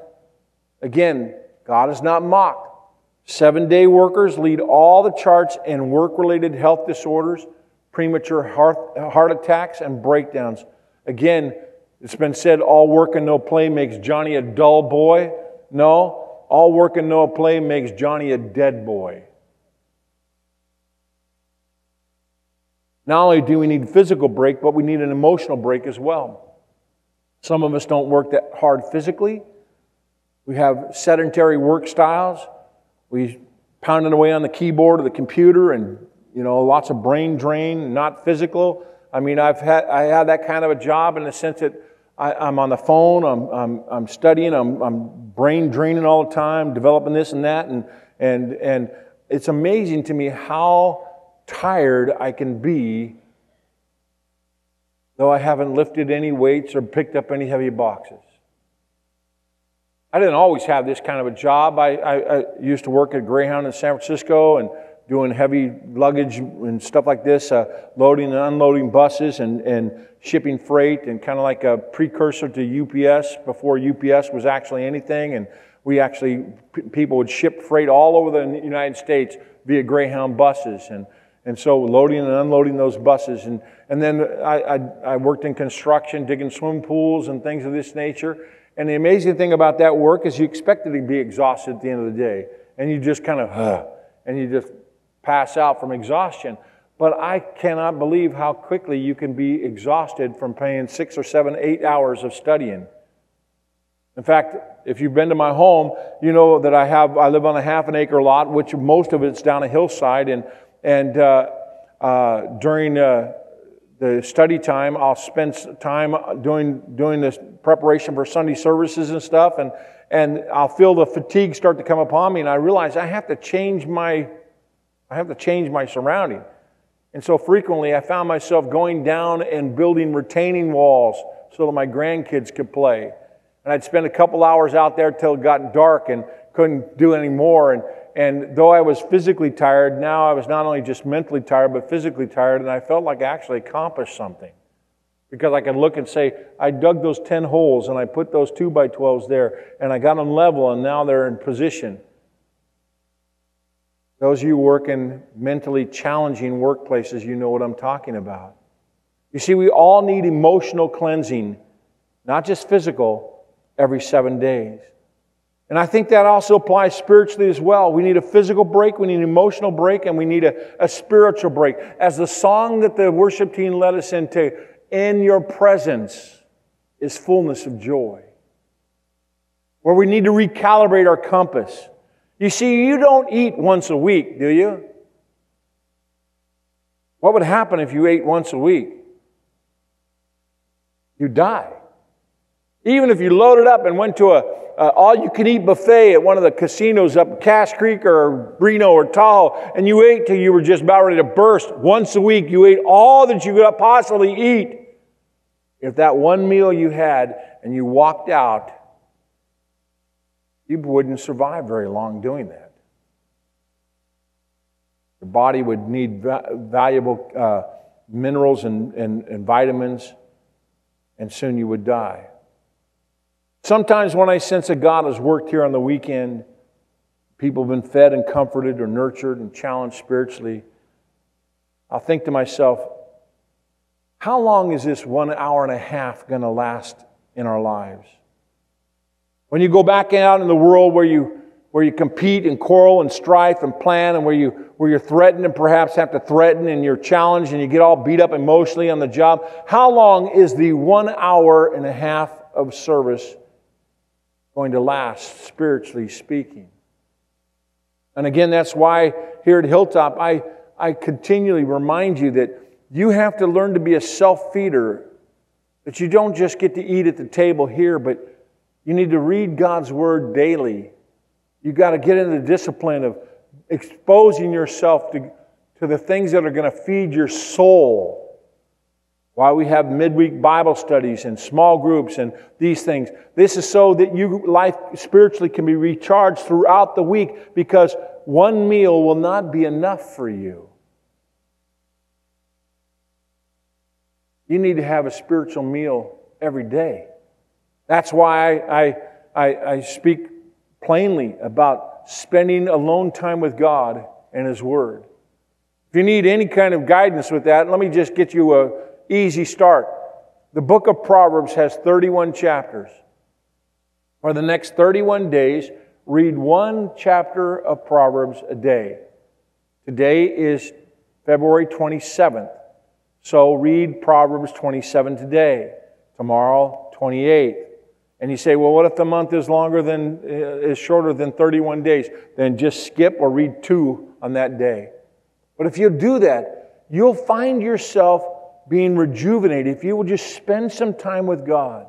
[SPEAKER 7] Again, God is not mocked. Seven day workers lead all the charts in work related health disorders, premature heart, heart attacks, and breakdowns. Again, it's been said all work and no play makes Johnny a dull boy. No, all work and no play makes Johnny a dead boy. Not only do we need physical break, but we need an emotional break as well. Some of us don't work that hard physically. We have sedentary work styles. We pounding away on the keyboard of the computer and, you know, lots of brain drain, not physical. I mean, I've had, I had that kind of a job in the sense that I, am on the phone, I'm, I'm, I'm studying, I'm, I'm brain draining all the time, developing this and that. And, and, and it's amazing to me how tired I can be though I haven't lifted any weights or picked up any heavy boxes. I didn't always have this kind of a job. I, I, I used to work at Greyhound in San Francisco and doing heavy luggage and stuff like this, uh, loading and unloading buses and, and shipping freight, and kind of like a precursor to UPS before UPS was actually anything. And we actually, p- people would ship freight all over the United States via Greyhound buses. And, and so loading and unloading those buses. And, and then I, I, I worked in construction, digging swim pools and things of this nature. And the amazing thing about that work is you expect it to be exhausted at the end of the day. And you just kind of, and you just pass out from exhaustion. But I cannot believe how quickly you can be exhausted from paying six or seven, eight hours of studying. In fact, if you've been to my home, you know that I have I live on a half an acre lot, which most of it's down a hillside, and and uh, uh, during uh, the study time, I'll spend time doing doing this preparation for Sunday services and stuff, and and I'll feel the fatigue start to come upon me, and I realize I have to change my I have to change my surrounding. And so frequently I found myself going down and building retaining walls so that my grandkids could play. And I'd spend a couple hours out there till it got dark and couldn't do any more. And, and though I was physically tired, now I was not only just mentally tired, but physically tired. And I felt like I actually accomplished something. Because I can look and say, I dug those 10 holes and I put those 2 by 12s there and I got them level and now they're in position. Those of you work in mentally challenging workplaces, you know what I'm talking about. You see, we all need emotional cleansing, not just physical, every seven days. And I think that also applies spiritually as well. We need a physical break, we need an emotional break, and we need a, a spiritual break. As the song that the worship team led us into, In Your Presence is fullness of joy. Where we need to recalibrate our compass. You see, you don't eat once a week, do you? What would happen if you ate once a week? You die. Even if you loaded up and went to a, a all-you-can-eat buffet at one of the casinos up Cache Creek or Reno or Tahoe, and you ate till you were just about ready to burst. Once a week, you ate all that you could possibly eat. If that one meal you had and you walked out you wouldn't survive very long doing that. Your body would need valuable uh, minerals and, and, and vitamins, and soon you would die. Sometimes when I sense that God has worked here on the weekend, people have been fed and comforted or nurtured and challenged spiritually, I'll think to myself, how long is this one hour and a half going to last in our lives? When you go back out in the world where you, where you compete and quarrel and strife and plan and where, you, where you're threatened and perhaps have to threaten and you're challenged and you get all beat up emotionally on the job, how long is the one hour and a half of service going to last, spiritually speaking? And again, that's why here at Hilltop, I, I continually remind you that you have to learn to be a self feeder, that you don't just get to eat at the table here, but you need to read God's Word daily. You've got to get into the discipline of exposing yourself to, to the things that are going to feed your soul. Why we have midweek Bible studies and small groups and these things. This is so that you life spiritually can be recharged throughout the week because one meal will not be enough for you. You need to have a spiritual meal every day. That's why I, I, I, speak plainly about spending alone time with God and His Word. If you need any kind of guidance with that, let me just get you a easy start. The book of Proverbs has 31 chapters. For the next 31 days, read one chapter of Proverbs a day. Today is February 27th. So read Proverbs 27 today. Tomorrow, 28. And you say, well, what if the month is longer than, uh, is shorter than 31 days? Then just skip or read two on that day. But if you do that, you'll find yourself being rejuvenated if you will just spend some time with God.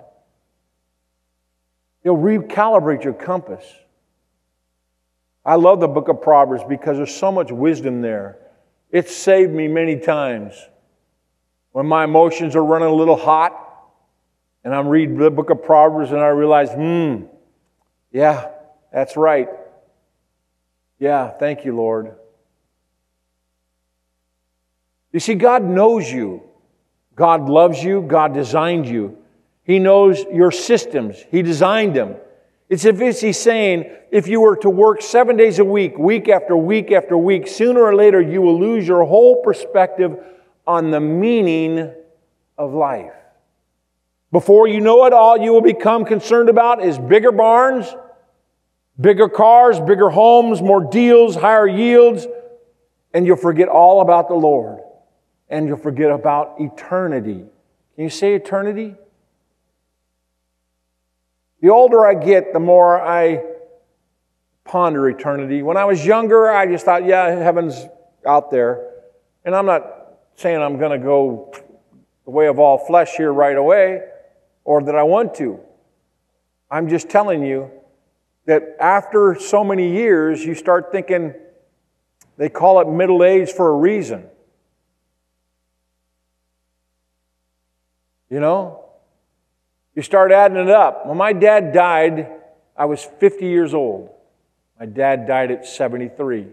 [SPEAKER 7] You'll recalibrate your compass. I love the book of Proverbs because there's so much wisdom there. It's saved me many times. When my emotions are running a little hot, and I'm reading the book of Proverbs and I realize, hmm, Yeah, that's right. Yeah, thank you, Lord. You see, God knows you. God loves you. God designed you. He knows your systems. He designed them. It's as if He's saying, if you were to work seven days a week, week after week after week, sooner or later you will lose your whole perspective on the meaning of life. Before you know it, all you will become concerned about is bigger barns, bigger cars, bigger homes, more deals, higher yields, and you'll forget all about the Lord. And you'll forget about eternity. Can you say eternity? The older I get, the more I ponder eternity. When I was younger, I just thought, yeah, heaven's out there. And I'm not saying I'm going to go the way of all flesh here right away or that I want to. I'm just telling you that after so many years, you start thinking they call it middle age for a reason. You know? You start adding it up. When my dad died, I was 50 years old. My dad died at 73.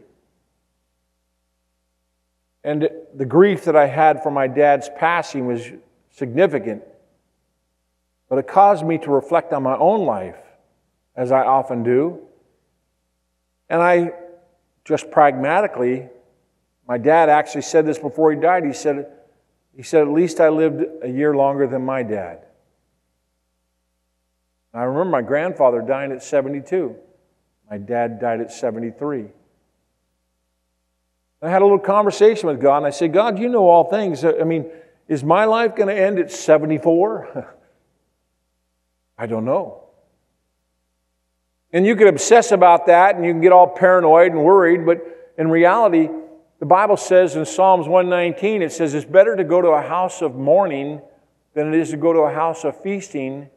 [SPEAKER 7] And the grief that I had for my dad's passing was significant. But it caused me to reflect on my own life, as I often do. And I just pragmatically, my dad actually said this before he died. He said, he said, At least I lived a year longer than my dad. I remember my grandfather dying at 72. My dad died at 73. I had a little conversation with God, and I said, God, you know all things. Uh, I mean, is my life going to end at 74? I don't know. And you can obsess about that, and you can get all paranoid and worried, but in reality, the Bible says in Psalms 119, it says, It's better to go to a house of mourning than it is to go to a house of feasting,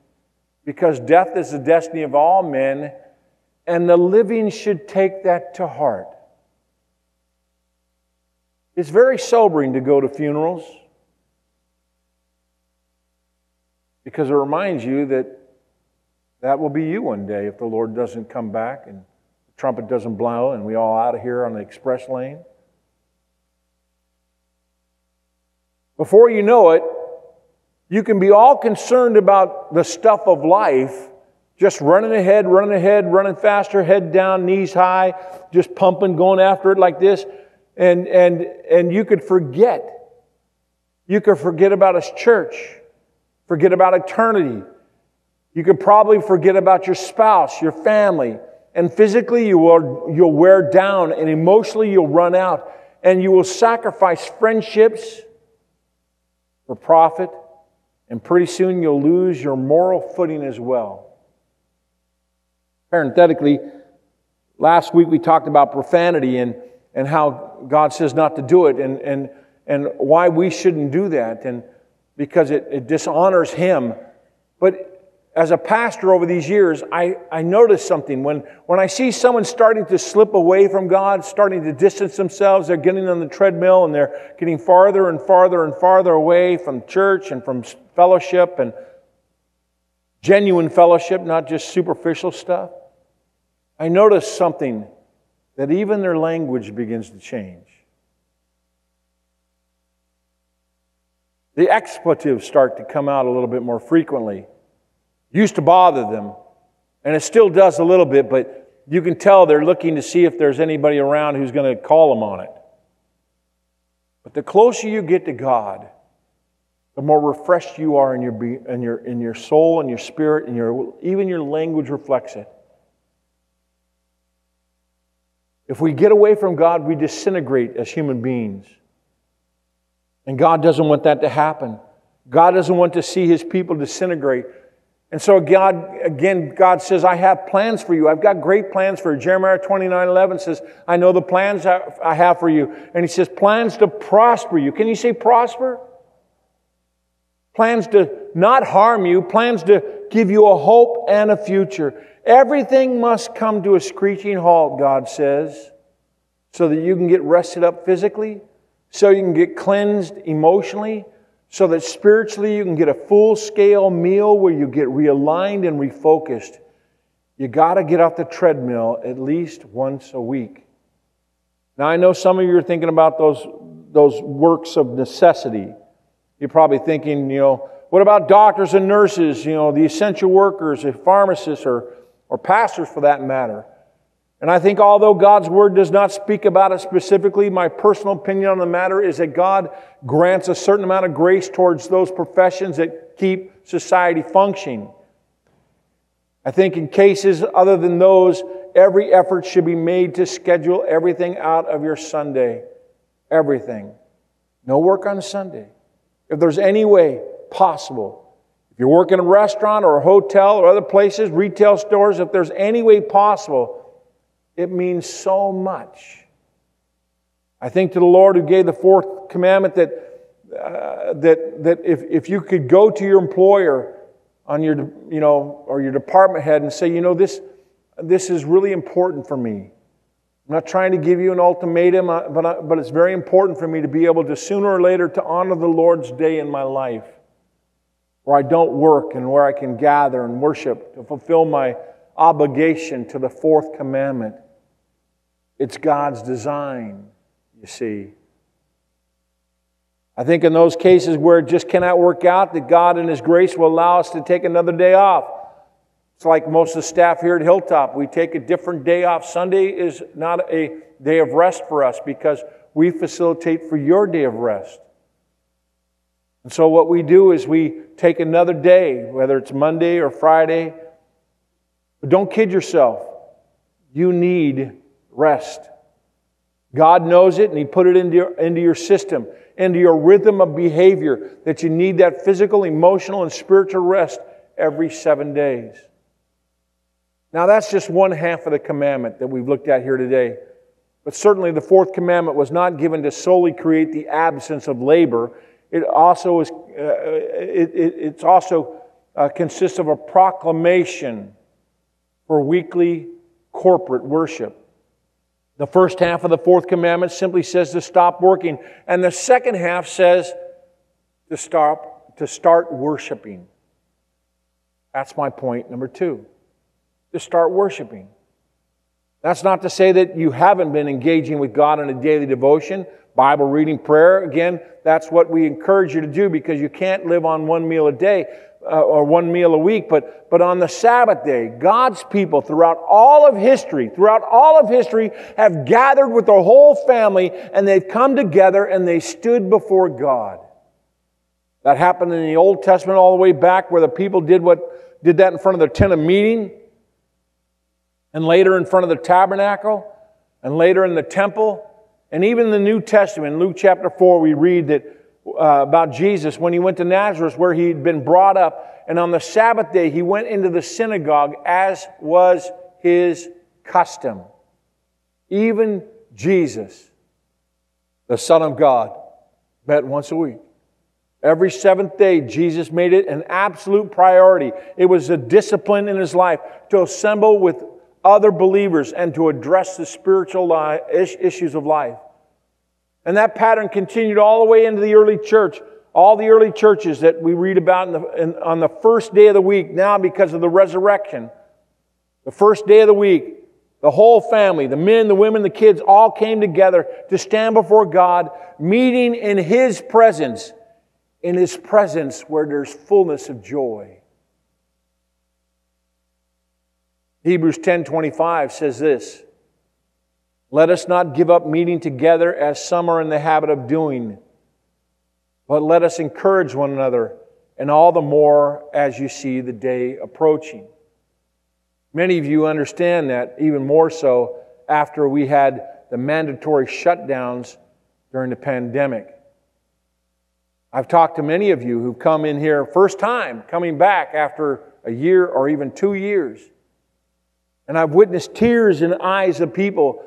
[SPEAKER 7] because death is the destiny of all men, and the living should take that to heart. It's very sobering to go to funerals because it reminds you that that will be you one day if the Lord doesn't come back and the trumpet doesn't blow and we all out of here on the express lane. Before you know it, you can be all concerned about the stuff of life, just running ahead, running ahead, running faster, head down, knees high, just pumping, going after it like this and, and, and you could forget. You could forget about His church, forget about eternity. You could probably forget about your spouse, your family, and physically you will, you'll wear down, and emotionally you'll run out, and you will sacrifice friendships for profit, and pretty soon you'll lose your moral footing as well. Parenthetically, last week we talked about profanity, and and how God says not to do it and, and, and why we shouldn't do that and because it, it dishonors Him. But as a pastor over these years, I, I noticed something. When, when I see someone starting to slip away from God, starting to distance themselves, they're getting on the treadmill and they're getting farther and farther and farther away from church and from fellowship and genuine fellowship, not just superficial stuff. I noticed something that even their language begins to change. The expletives start to come out a little bit more frequently. Used to bother them, and it still does a little bit, but you can tell they're looking to see if there's anybody around who's going to call them on it. But the closer you get to God, the more refreshed you are in your, be, in your, in your soul and your spirit, and your, even your language reflects it. If we get away from God, we disintegrate as human beings. And God doesn't want that to happen. God doesn't want to see his people disintegrate. And so God, again, God says, I have plans for you. I've got great plans for you. Jeremiah 29, 11 says, I know the plans I have for you. And he says, plans to prosper you. Can you say prosper? Plans to not harm you, plans to give you a hope and a future. Everything must come to a screeching halt, God says, so that you can get rested up physically, so you can get cleansed emotionally, so that spiritually you can get a full scale meal where you get realigned and refocused. You got to get off the treadmill at least once a week. Now, I know some of you are thinking about those, those works of necessity. You're probably thinking, you know, what about doctors and nurses, you know, the essential workers, the pharmacists, or, or pastors for that matter? And I think although God's word does not speak about it specifically, my personal opinion on the matter is that God grants a certain amount of grace towards those professions that keep society functioning. I think in cases other than those, every effort should be made to schedule everything out of your Sunday. Everything. No work on Sunday. If there's any way possible, if you work in a restaurant or a hotel or other places, retail stores, if there's any way possible, it means so much. I think to the Lord who gave the fourth commandment that, uh, that, that if, if you could go to your employer on your, you know, or your department head and say, you know, this, this is really important for me. I'm not trying to give you an ultimatum, uh, but, I, but it's very important for me to be able to sooner or later to honor the Lord's day in my life, where I don't work and where I can gather and worship to fulfill my obligation to the fourth commandment. It's God's design, you see. I think in those cases where it just cannot work out, that God in His grace will allow us to take another day off. It's like most of the staff here at Hilltop. We take a different day off. Sunday is not a day of rest for us because we facilitate for your day of rest. And so what we do is we take another day, whether it's Monday or Friday. But don't kid yourself. You need rest. God knows it and He put it into your, into your system, into your rhythm of behavior, that you need that physical, emotional, and spiritual rest every seven days. Now, that's just one half of the commandment that we've looked at here today. But certainly, the fourth commandment was not given to solely create the absence of labor. It also is, uh, it, it, it's also uh, consists of a proclamation for weekly corporate worship. The first half of the fourth commandment simply says to stop working, and the second half says to stop to start worshiping. That's my point number 2. To start worshiping. That's not to say that you haven't been engaging with God in a daily devotion, Bible reading, prayer. Again, that's what we encourage you to do because you can't live on one meal a day uh, or one meal a week, but, but on the Sabbath day, God's people throughout all of history, throughout all of history, have gathered with their whole family and they've come together and they stood before God. That happened in the Old Testament all the way back where the people did what did that in front of the tent of meeting, and later in front of the tabernacle, and later in the temple, and even in the New Testament, Luke chapter 4, we read that uh, about Jesus when he went to Nazareth, where he'd been brought up. And on the Sabbath day, he went into the synagogue as was his custom. Even Jesus, the Son of God, met once a week. Every seventh day, Jesus made it an absolute priority. It was a discipline in his life to assemble with other believers and to address the spiritual issues of life. And that pattern continued all the way into the early church. All the early churches that we read about in the, in, on the first day of the week, now because of the resurrection, the first day of the week, the whole family, the men, the women, the kids, all came together to stand before God, meeting in His presence, in His presence where there's fullness of joy. Hebrews 10:25 says this, let us not give up meeting together as some are in the habit of doing, but let us encourage one another, and all the more as you see the day approaching. Many of you understand that even more so after we had the mandatory shutdowns during the pandemic. I've talked to many of you who've come in here first time, coming back after a year or even two years. And I've witnessed tears in the eyes of people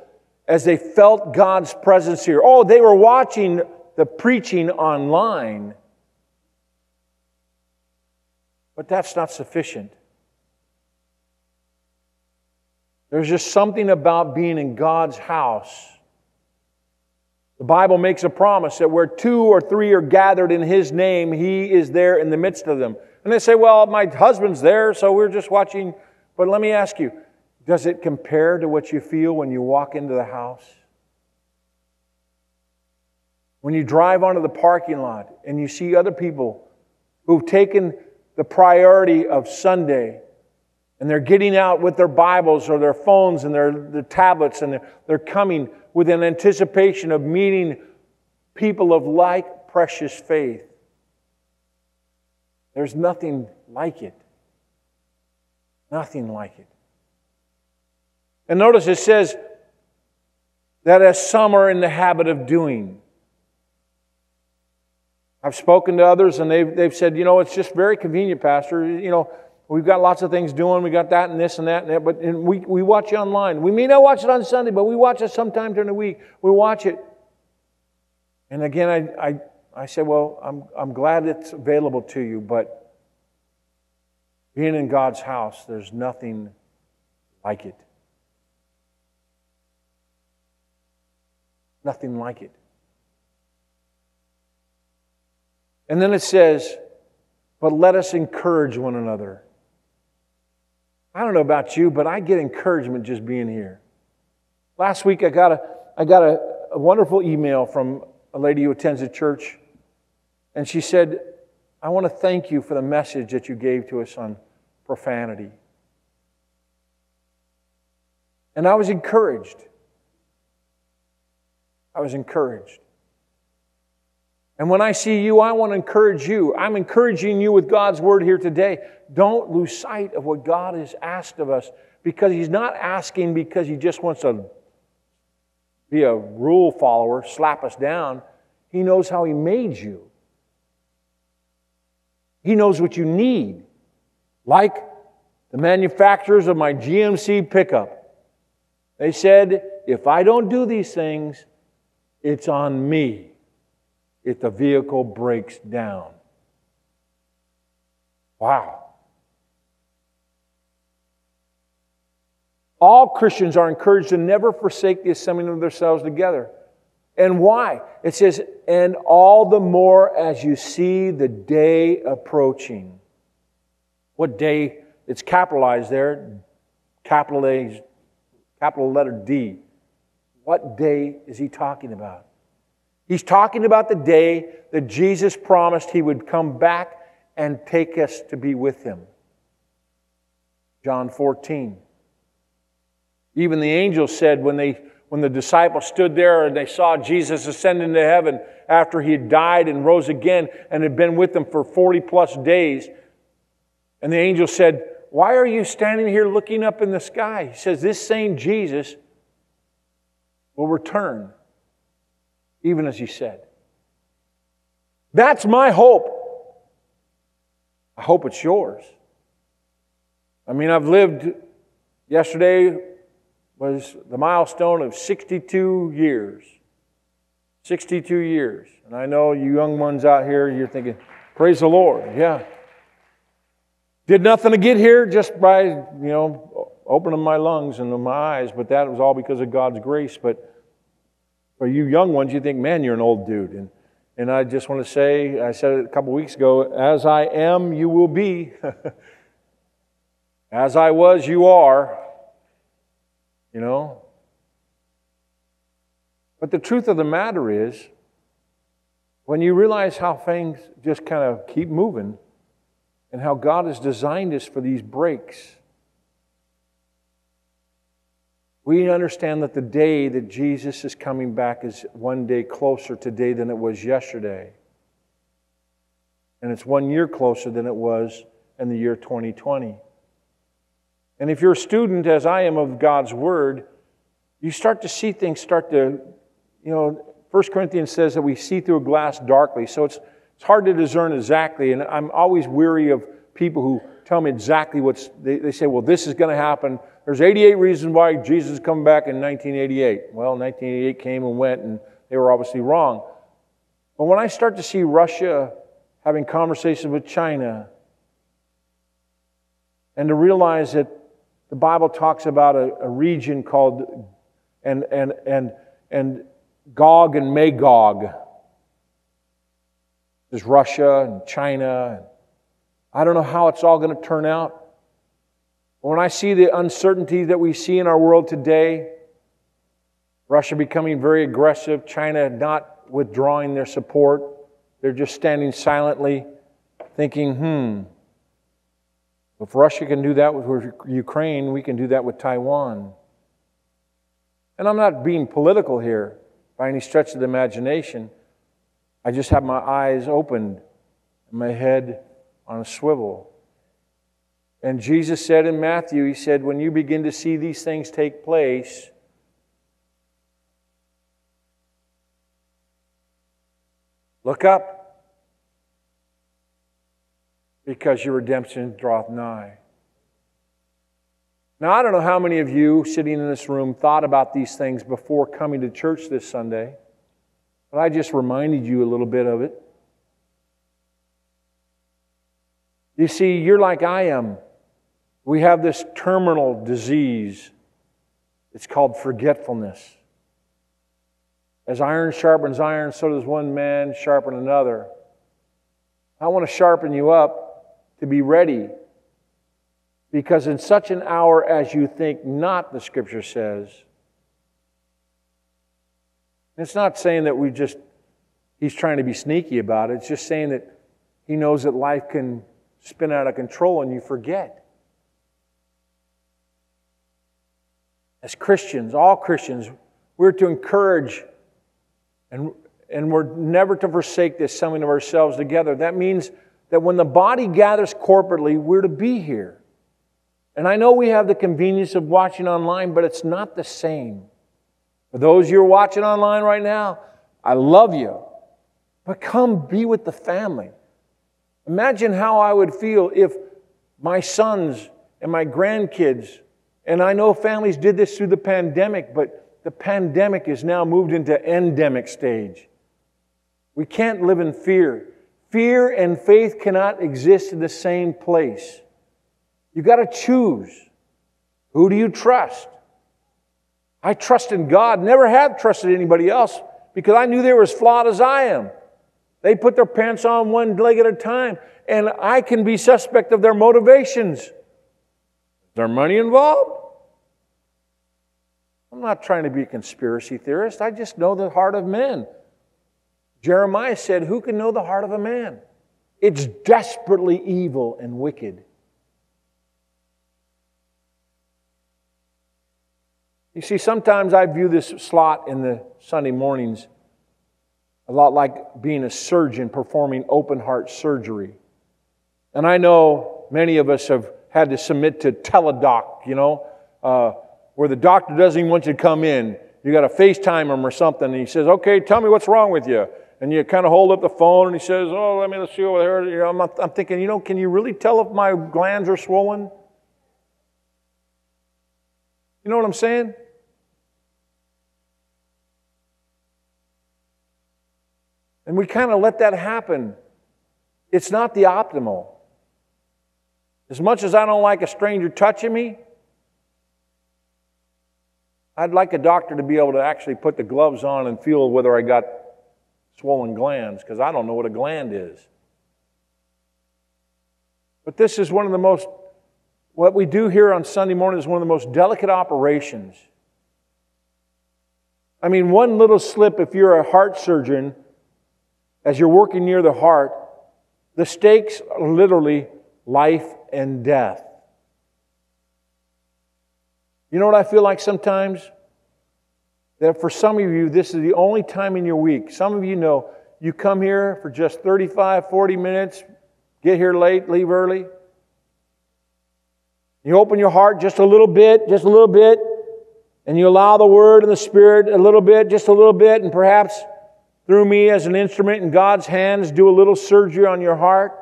[SPEAKER 7] as they felt God's presence here. Oh, they were watching the preaching online. But that's not sufficient. There's just something about being in God's house. The Bible makes a promise that where two or three are gathered in His name, He is there in the midst of them. And they say, well, my husband's there, so we're just watching. But let me ask you Does it compare to what you feel when you walk into the house? When you drive onto the parking lot and you see other people who've taken the priority of Sunday and they're getting out with their Bibles or their phones and their, their tablets and they're, they're coming with an anticipation of meeting people of like precious faith. There's nothing like it. Nothing like it. And notice it says that as some are in the habit of doing. I've spoken to others and they've, they've said, you know, it's just very convenient, Pastor. You know, we've got lots of things doing. We got that and this and that and that, but and we, we watch it online. We may not watch it on Sunday, but we watch it sometime during the week. We watch it. And again, I, I, I said, well, I'm, I'm glad it's available to you, but being in God's house, there's nothing like it. Nothing like it. And then it says, but let us encourage one another. I don't know about you, but I get encouragement just being here. Last week I got a, I got a, a wonderful email from a lady who attends a church, and she said, I want to thank you for the message that you gave to us on profanity. And I was encouraged. I was encouraged. And when I see you, I want to encourage you. I'm encouraging you with God's word here today. Don't lose sight of what God has asked of us because He's not asking because He just wants to be a rule follower, slap us down. He knows how He made you, He knows what you need. Like the manufacturers of my GMC pickup. They said, if I don't do these things, it's on me if the vehicle breaks down. Wow. All Christians are encouraged to never forsake the assembling of themselves together. And why? It says, and all the more as you see the day approaching. What day? It's capitalized there, capital A, capital letter D. What day is he talking about? He's talking about the day that Jesus promised he would come back and take us to be with him. John 14. Even the angels said when, they, when the disciples stood there and they saw Jesus ascend into heaven after he had died and rose again and had been with them for 40 plus days, and the angel said, Why are you standing here looking up in the sky? He says, This same Jesus will return even as he said. That's my hope. I hope it's yours. I mean, I've lived, yesterday was the milestone of 62 years. 62 years. And I know you young ones out here, you're thinking, praise the Lord. Yeah. Did nothing to get here just by, you know, opening my lungs and my eyes, but that was all because of God's grace. But for you young ones, you think, man, you're an old dude. And, and I just want to say, I said it a couple weeks ago, as I am, you will be. as I was, you are. You know? But the truth of the matter is, when you realize how things just kind of keep moving and how God has designed us for these breaks, We understand that the day that Jesus is coming back is one day closer today than it was yesterday. And it's one year closer than it was in the year 2020. And if you're a student, as I am, of God's Word, you start to see things start to, you know, 1 Corinthians says that we see through a glass darkly. So it's, it's hard to discern exactly. And I'm always weary of people who tell me exactly what's, they, they say, well, this is going to happen. There's 88 reasons why Jesus coming back in 1988. Well, 1988 came and went, and they were obviously wrong. But when I start to see Russia having conversations with China, and to realize that the Bible talks about a, a region called and and and and Gog and Magog. There's Russia and China. I don't know how it's all going to turn out. When I see the uncertainty that we see in our world today, Russia becoming very aggressive, China not withdrawing their support, they're just standing silently, thinking, hmm, if Russia can do that with Ukraine, we can do that with Taiwan. And I'm not being political here by any stretch of the imagination. I just have my eyes opened and my head on a swivel. And Jesus said in Matthew, He said, when you begin to see these things take place, look up because your redemption draweth nigh. Now, I don't know how many of you sitting in this room thought about these things before coming to church this Sunday, but I just reminded you a little bit of it. You see, you're like I am. We have this terminal disease. It's called forgetfulness. As iron sharpens iron, so does one man sharpen another. I want to sharpen you up to be ready. Because in such an hour as you think not, the scripture says, it's not saying that we just, he's trying to be sneaky about it. It's just saying that he knows that life can spin out of control and you forget. As Christians, all Christians, we're to encourage and, and we're never to forsake this summing of ourselves together. That means that when the body gathers corporately, we're to be here. And I know we have the convenience of watching online, but it's not the same. For those you're watching online right now, I love you. But come be with the family. Imagine how I would feel if my sons and my grandkids, and I know families did this through the pandemic, but the pandemic is now moved into endemic stage. We can't live in fear. Fear and faith cannot exist in the same place. You've got to choose. Who do you trust? I trust in God, never have trusted anybody else because I knew they were as flawed as I am. They put their pants on one leg at a time, and I can be suspect of their motivations. Is there money involved? I'm not trying to be a conspiracy theorist. I just know the heart of men. Jeremiah said, Who can know the heart of a man? It's desperately evil and wicked. You see, sometimes I view this slot in the Sunday mornings a lot like being a surgeon performing open heart surgery. And I know many of us have had to submit to teledoc, you know, uh, where the doctor doesn't even want you to come in. You got to FaceTime him or something, and he says, Okay, tell me what's wrong with you and you kind of hold up the phone and he says, Oh, let me let's see over there. You know, I'm, I'm thinking, you know, can you really tell if my glands are swollen? You know what I'm saying? And we kind of let that happen. It's not the optimal. As much as I don't like a stranger touching me, I'd like a doctor to be able to actually put the gloves on and feel whether I got swollen glands because I don't know what a gland is. But this is one of the most, what we do here on Sunday morning is one of the most delicate operations. I mean, one little slip, if you're a heart surgeon, as you're working near the heart, the stakes are literally life and death. You know what I feel like sometimes? that for some of you, this is the only time in your week. Some of you know you come here for just 35, 40 minutes, get here late, leave early. You open your heart just a little bit, just a little bit, and you allow the Word and the Spirit a little bit, just a little bit, and perhaps through me as an instrument in God's hands, do a little surgery on your heart.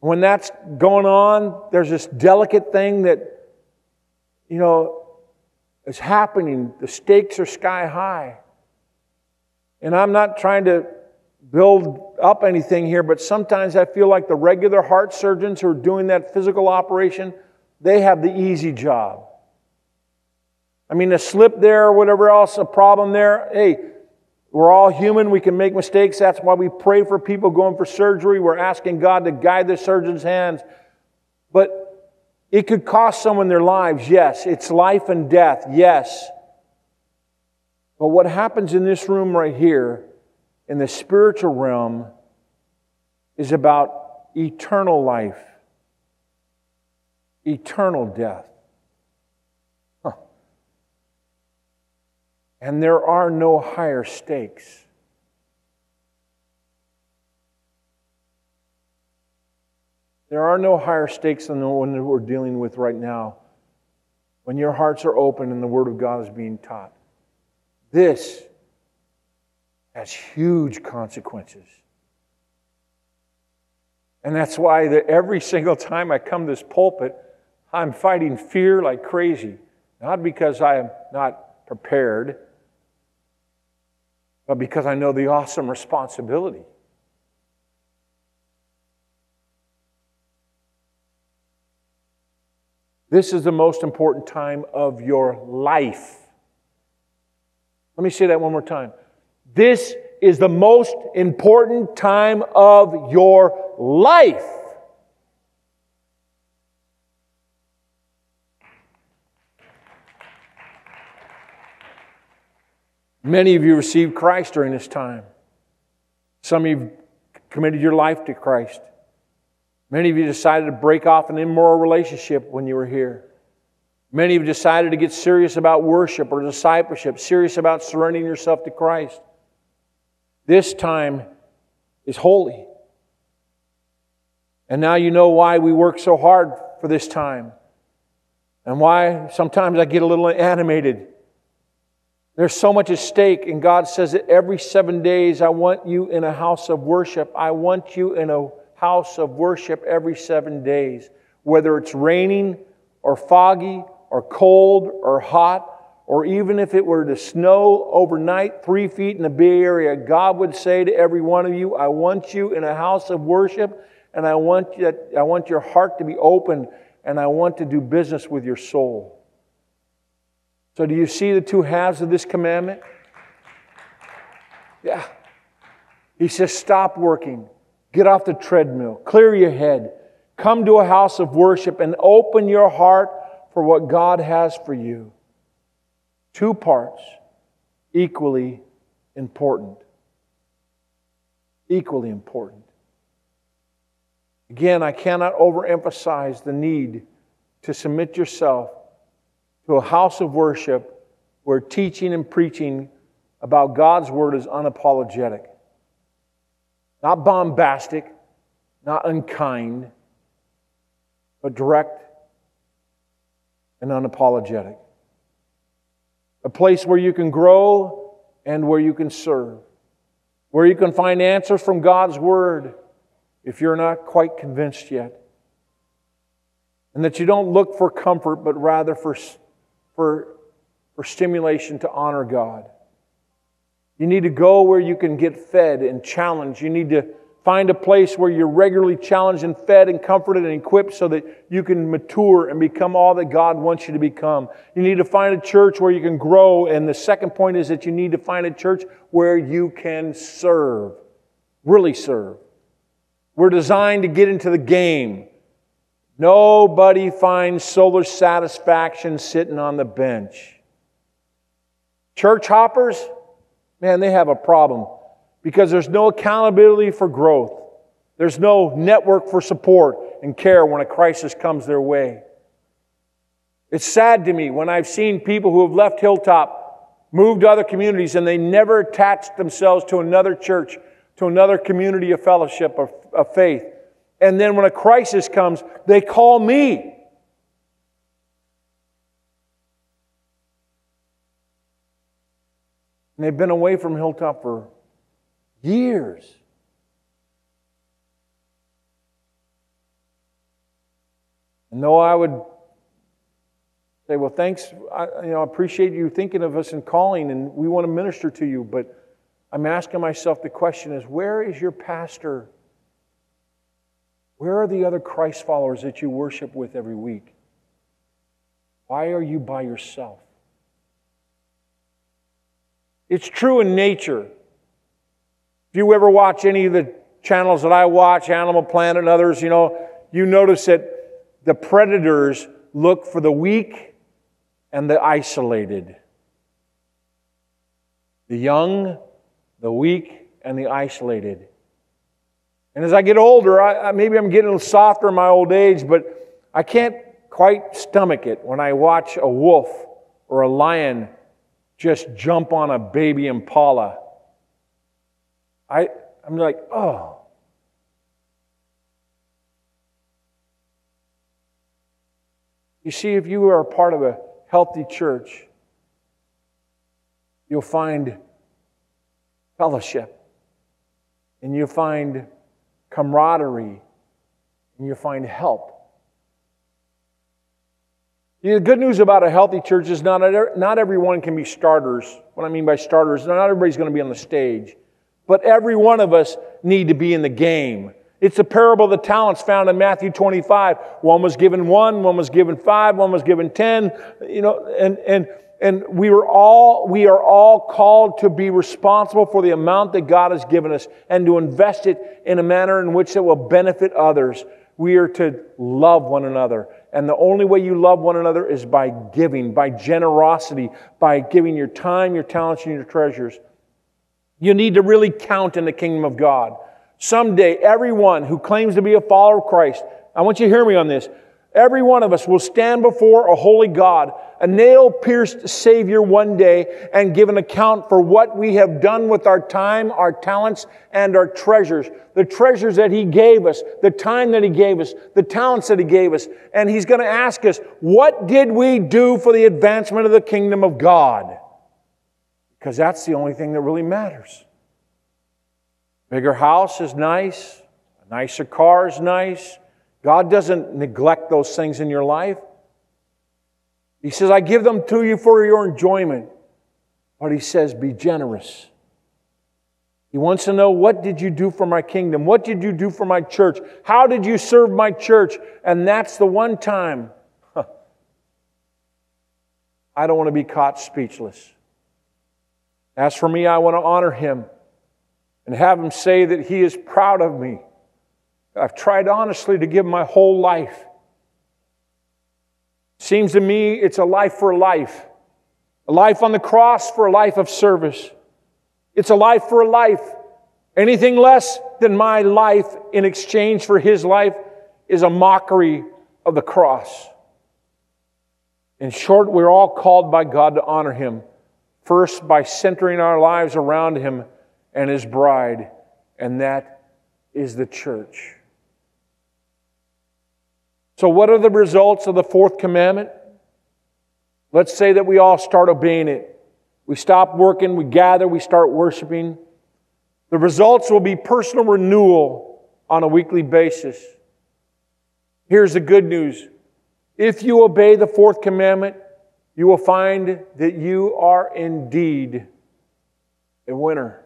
[SPEAKER 7] When that's going on, there's this delicate thing that, you know, it's happening. The stakes are sky high. And I'm not trying to build up anything here, but sometimes I feel like the regular heart surgeons who are doing that physical operation, they have the easy job. I mean, a slip there or whatever else, a problem there, hey, we're all human. We can make mistakes. That's why we pray for people going for surgery. We're asking God to guide the surgeon's hands. But It could cost someone their lives, yes. It's life and death, yes. But what happens in this room right here, in the spiritual realm, is about eternal life, eternal death. Huh. And there are no higher stakes. There are no higher stakes than the one that we're dealing with right now when your hearts are open and the Word of God is being taught. This has huge consequences. And that's why that every single time I come to this pulpit, I'm fighting fear like crazy. Not because I am not prepared, but because I know the awesome responsibility. This is the most important time of your life. Let me say that one more time. This is the most important time of your life. Many of you received Christ during this time. Some of you committed your life to Christ. Many of you decided to break off an immoral relationship when you were here. Many of you decided to get serious about worship or discipleship, serious about surrendering yourself to Christ. This time is holy. And now you know why we work so hard for this time and why sometimes I get a little animated. There's so much at stake, and God says that every seven days I want you in a house of worship. I want you in a house of worship every seven days, whether it's raining or foggy or cold or hot, or even if it were to snow overnight, three feet in the Bay Area, God would say to every one of you, I want you in a house of worship, and I want, you, I want your heart to be open, and I want to do business with your soul. So, do you see the two halves of this commandment? Yeah. He says, Stop working. Get off the treadmill, clear your head, come to a house of worship, and open your heart for what God has for you. Two parts, equally important. Equally important. Again, I cannot overemphasize the need to submit yourself to a house of worship where teaching and preaching about God's Word is unapologetic. Not bombastic, not unkind, but direct and unapologetic. A place where you can grow and where you can serve. Where you can find answers from God's Word if you're not quite convinced yet. And that you don't look for comfort, but rather for, for, for stimulation to honor God. You need to go where you can get fed and challenged. You need to find a place where you're regularly challenged and fed and comforted and equipped so that you can mature and become all that God wants you to become. You need to find a church where you can grow. And the second point is that you need to find a church where you can serve, really serve. We're designed to get into the game. Nobody finds solar satisfaction sitting on the bench. Church hoppers, man, they have a problem because there's no accountability for growth. There's no network for support and care when a crisis comes their way. It's sad to me when I've seen people who have left Hilltop, moved to other communities, and they never attached themselves to another church, to another community of fellowship, of, of faith. And then when a crisis comes, they call me. And they've been away from Hilltop for years. And though I would say, well, thanks, I you know, appreciate you thinking of us and calling, and we want to minister to you, but I'm asking myself the question is, where is your pastor? Where are the other Christ followers that you worship with every week? Why are you by yourself? It's true in nature. If you ever watch any of the channels that I watch, Animal Planet and others, you know, you notice that the predators look for the weak and the isolated. The young, the weak, and the isolated. And as I get older, I, maybe I'm getting a little softer in my old age, but I can't quite stomach it when I watch a wolf or a lion just jump on a baby impala. I, I'm like, oh. You see, if you are part of a healthy church, you'll find fellowship and you'll find camaraderie and you'll find help. The good news about a healthy church is not, not everyone can be starters. What I mean by starters, not everybody's going to be on the stage. But every one of us need to be in the game. It's the parable of the talents found in Matthew 25. One was given one, one was given five, one was given ten. You know, and and and we were all we are all called to be responsible for the amount that God has given us and to invest it in a manner in which it will benefit others. We are to love one another. And the only way you love one another is by giving, by generosity, by giving your time, your talents, and your treasures. You need to really count in the kingdom of God. Someday, everyone who claims to be a follower of Christ, I want you to hear me on this. Every one of us will stand before a holy God, a nail pierced Savior one day, and give an account for what we have done with our time, our talents, and our treasures. The treasures that He gave us, the time that He gave us, the talents that He gave us. And He's going to ask us, what did we do for the advancement of the kingdom of God? Because that's the only thing that really matters. Bigger house is nice, a nicer car is nice God doesn't neglect those things in your life. He says, I give them to you for your enjoyment. But he says, be generous. He wants to know what did you do for my kingdom? What did you do for my church? How did you serve my church? And that's the one time huh, I don't want to be caught speechless. As for me, I want to honor him and have him say that he is proud of me I've tried honestly to give my whole life. Seems to me it's a life for life. A life on the cross for a life of service. It's a life for a life. Anything less than my life in exchange for his life is a mockery of the cross. In short, we're all called by God to honor him, first by centering our lives around him and his bride, and that is the church. So, what are the results of the fourth commandment? Let's say that we all start obeying it. We stop working, we gather, we start worshiping. The results will be personal renewal on a weekly basis. Here's the good news if you obey the fourth commandment, you will find that you are indeed a winner.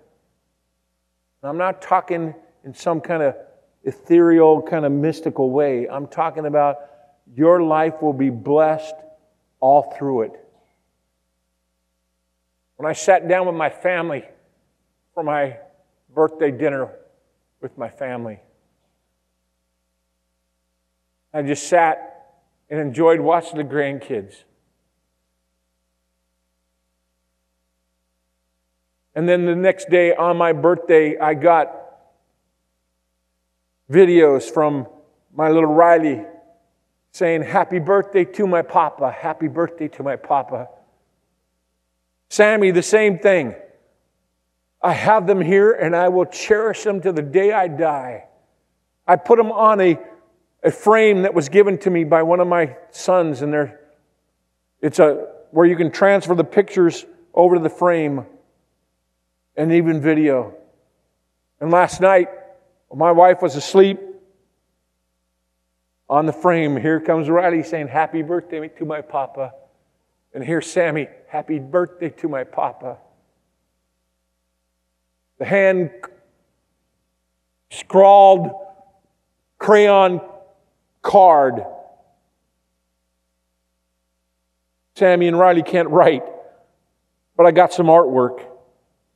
[SPEAKER 7] I'm not talking in some kind of ethereal, kind of mystical way. I'm talking about your life will be blessed all through it. When I sat down with my family for my birthday dinner with my family, I just sat and enjoyed watching the grandkids. And then the next day on my birthday, I got videos from my little Riley saying, Happy birthday to my papa, happy birthday to my papa. Sammy, the same thing. I have them here and I will cherish them to the day I die. I put them on a, a frame that was given to me by one of my sons, and there, it's a where you can transfer the pictures over to the frame and even video. And last night, my wife was asleep on the frame. Here comes Riley saying, Happy birthday to my papa. And here's Sammy, Happy birthday to my papa. The hand scrawled crayon card. Sammy and Riley can't write, but I got some artwork,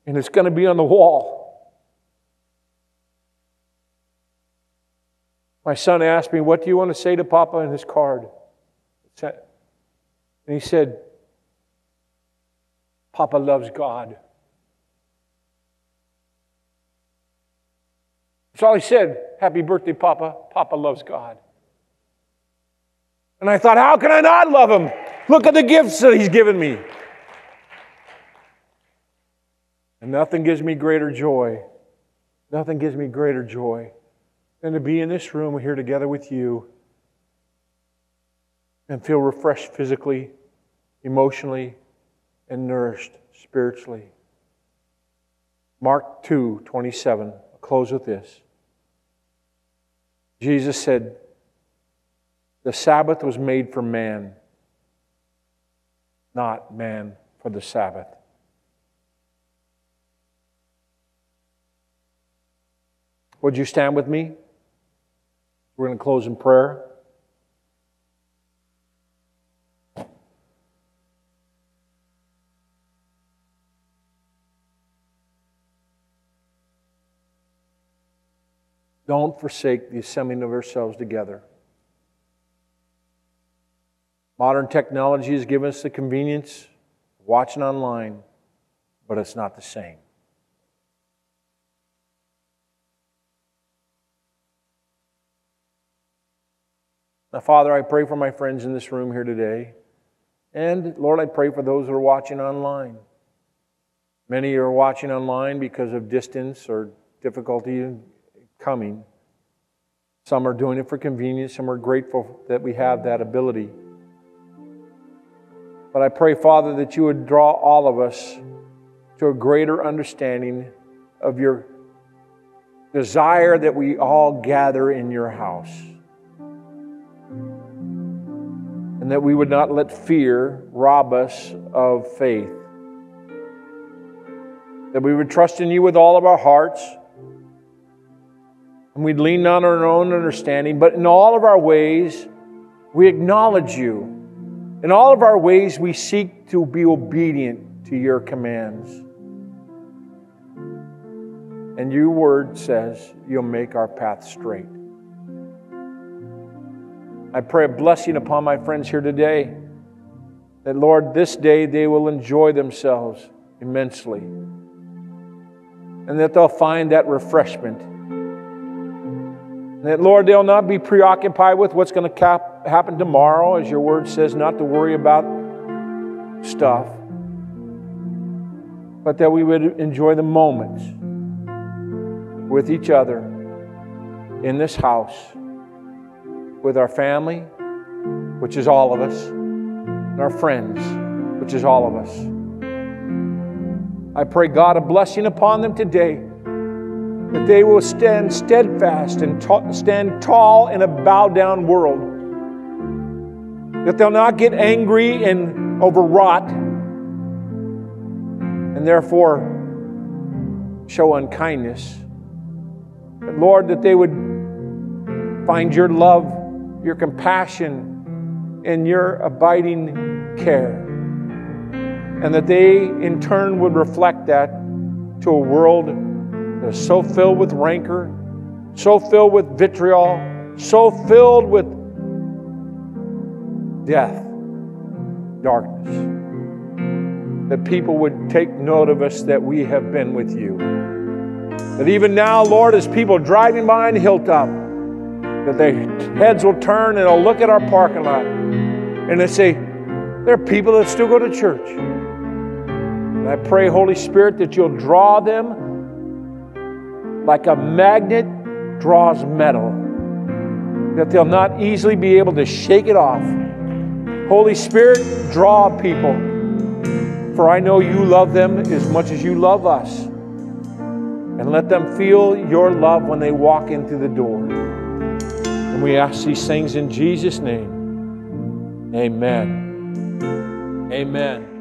[SPEAKER 7] and it's going to be on the wall. My son asked me, What do you want to say to Papa in his card? And he said, Papa loves God. That's all he said. Happy birthday, Papa. Papa loves God. And I thought, how can I not love him? Look at the gifts that he's given me. And nothing gives me greater joy. Nothing gives me greater joy than to be in this room here together with you and feel refreshed physically, emotionally, and nourished spiritually. Mark 2 27. I'll close with this. Jesus said, The Sabbath was made for man, not man for the Sabbath. Would you stand with me? We're going to close in prayer. Don't forsake the assembling of ourselves together. Modern technology has given us the convenience of watching online, but it's not the same. Now, Father, I pray for my friends in this room here today. And Lord, I pray for those who are watching online. Many are watching online because of distance or difficulty in coming. Some are doing it for convenience, some are grateful that we have that ability. But I pray, Father, that you would draw all of us to a greater understanding of your desire that we all gather in your house. And that we would not let fear rob us of faith. That we would trust in you with all of our hearts, and we'd lean not on our own understanding, but in all of our ways, we acknowledge you. In all of our ways, we seek to be obedient to your commands. And your word says you'll make our path straight. I pray a blessing upon my friends here today. That, Lord, this day they will enjoy themselves immensely. And that they'll find that refreshment. And that, Lord, they'll not be preoccupied with what's going to happen tomorrow, as your word says, not to worry about stuff. But that we would enjoy the moments with each other in this house with our family, which is all of us, and our friends, which is all of us. I pray, God, a blessing upon them today, that they will stand steadfast and ta- stand tall in a bow down world, that they'll not get angry and overwrought, and therefore show unkindness. But Lord, that they would find your love your compassion, and your abiding care. And that they, in turn, would reflect that to a world that is so filled with rancor, so filled with vitriol, so filled with death, darkness. That people would take note of us that we have been with you. That even now, Lord, as people driving by on Hilltop, that their heads will turn and they'll look at our parking lot and they say, there are people that still go to church. And I pray, Holy Spirit, that you'll draw them like a magnet draws metal, that they'll not easily be able to shake it off. Holy Spirit, draw people, for I know you love them as much as you love us. And let them feel your love when they walk into the door. And we ask these things in Jesus' name. Amen. Amen.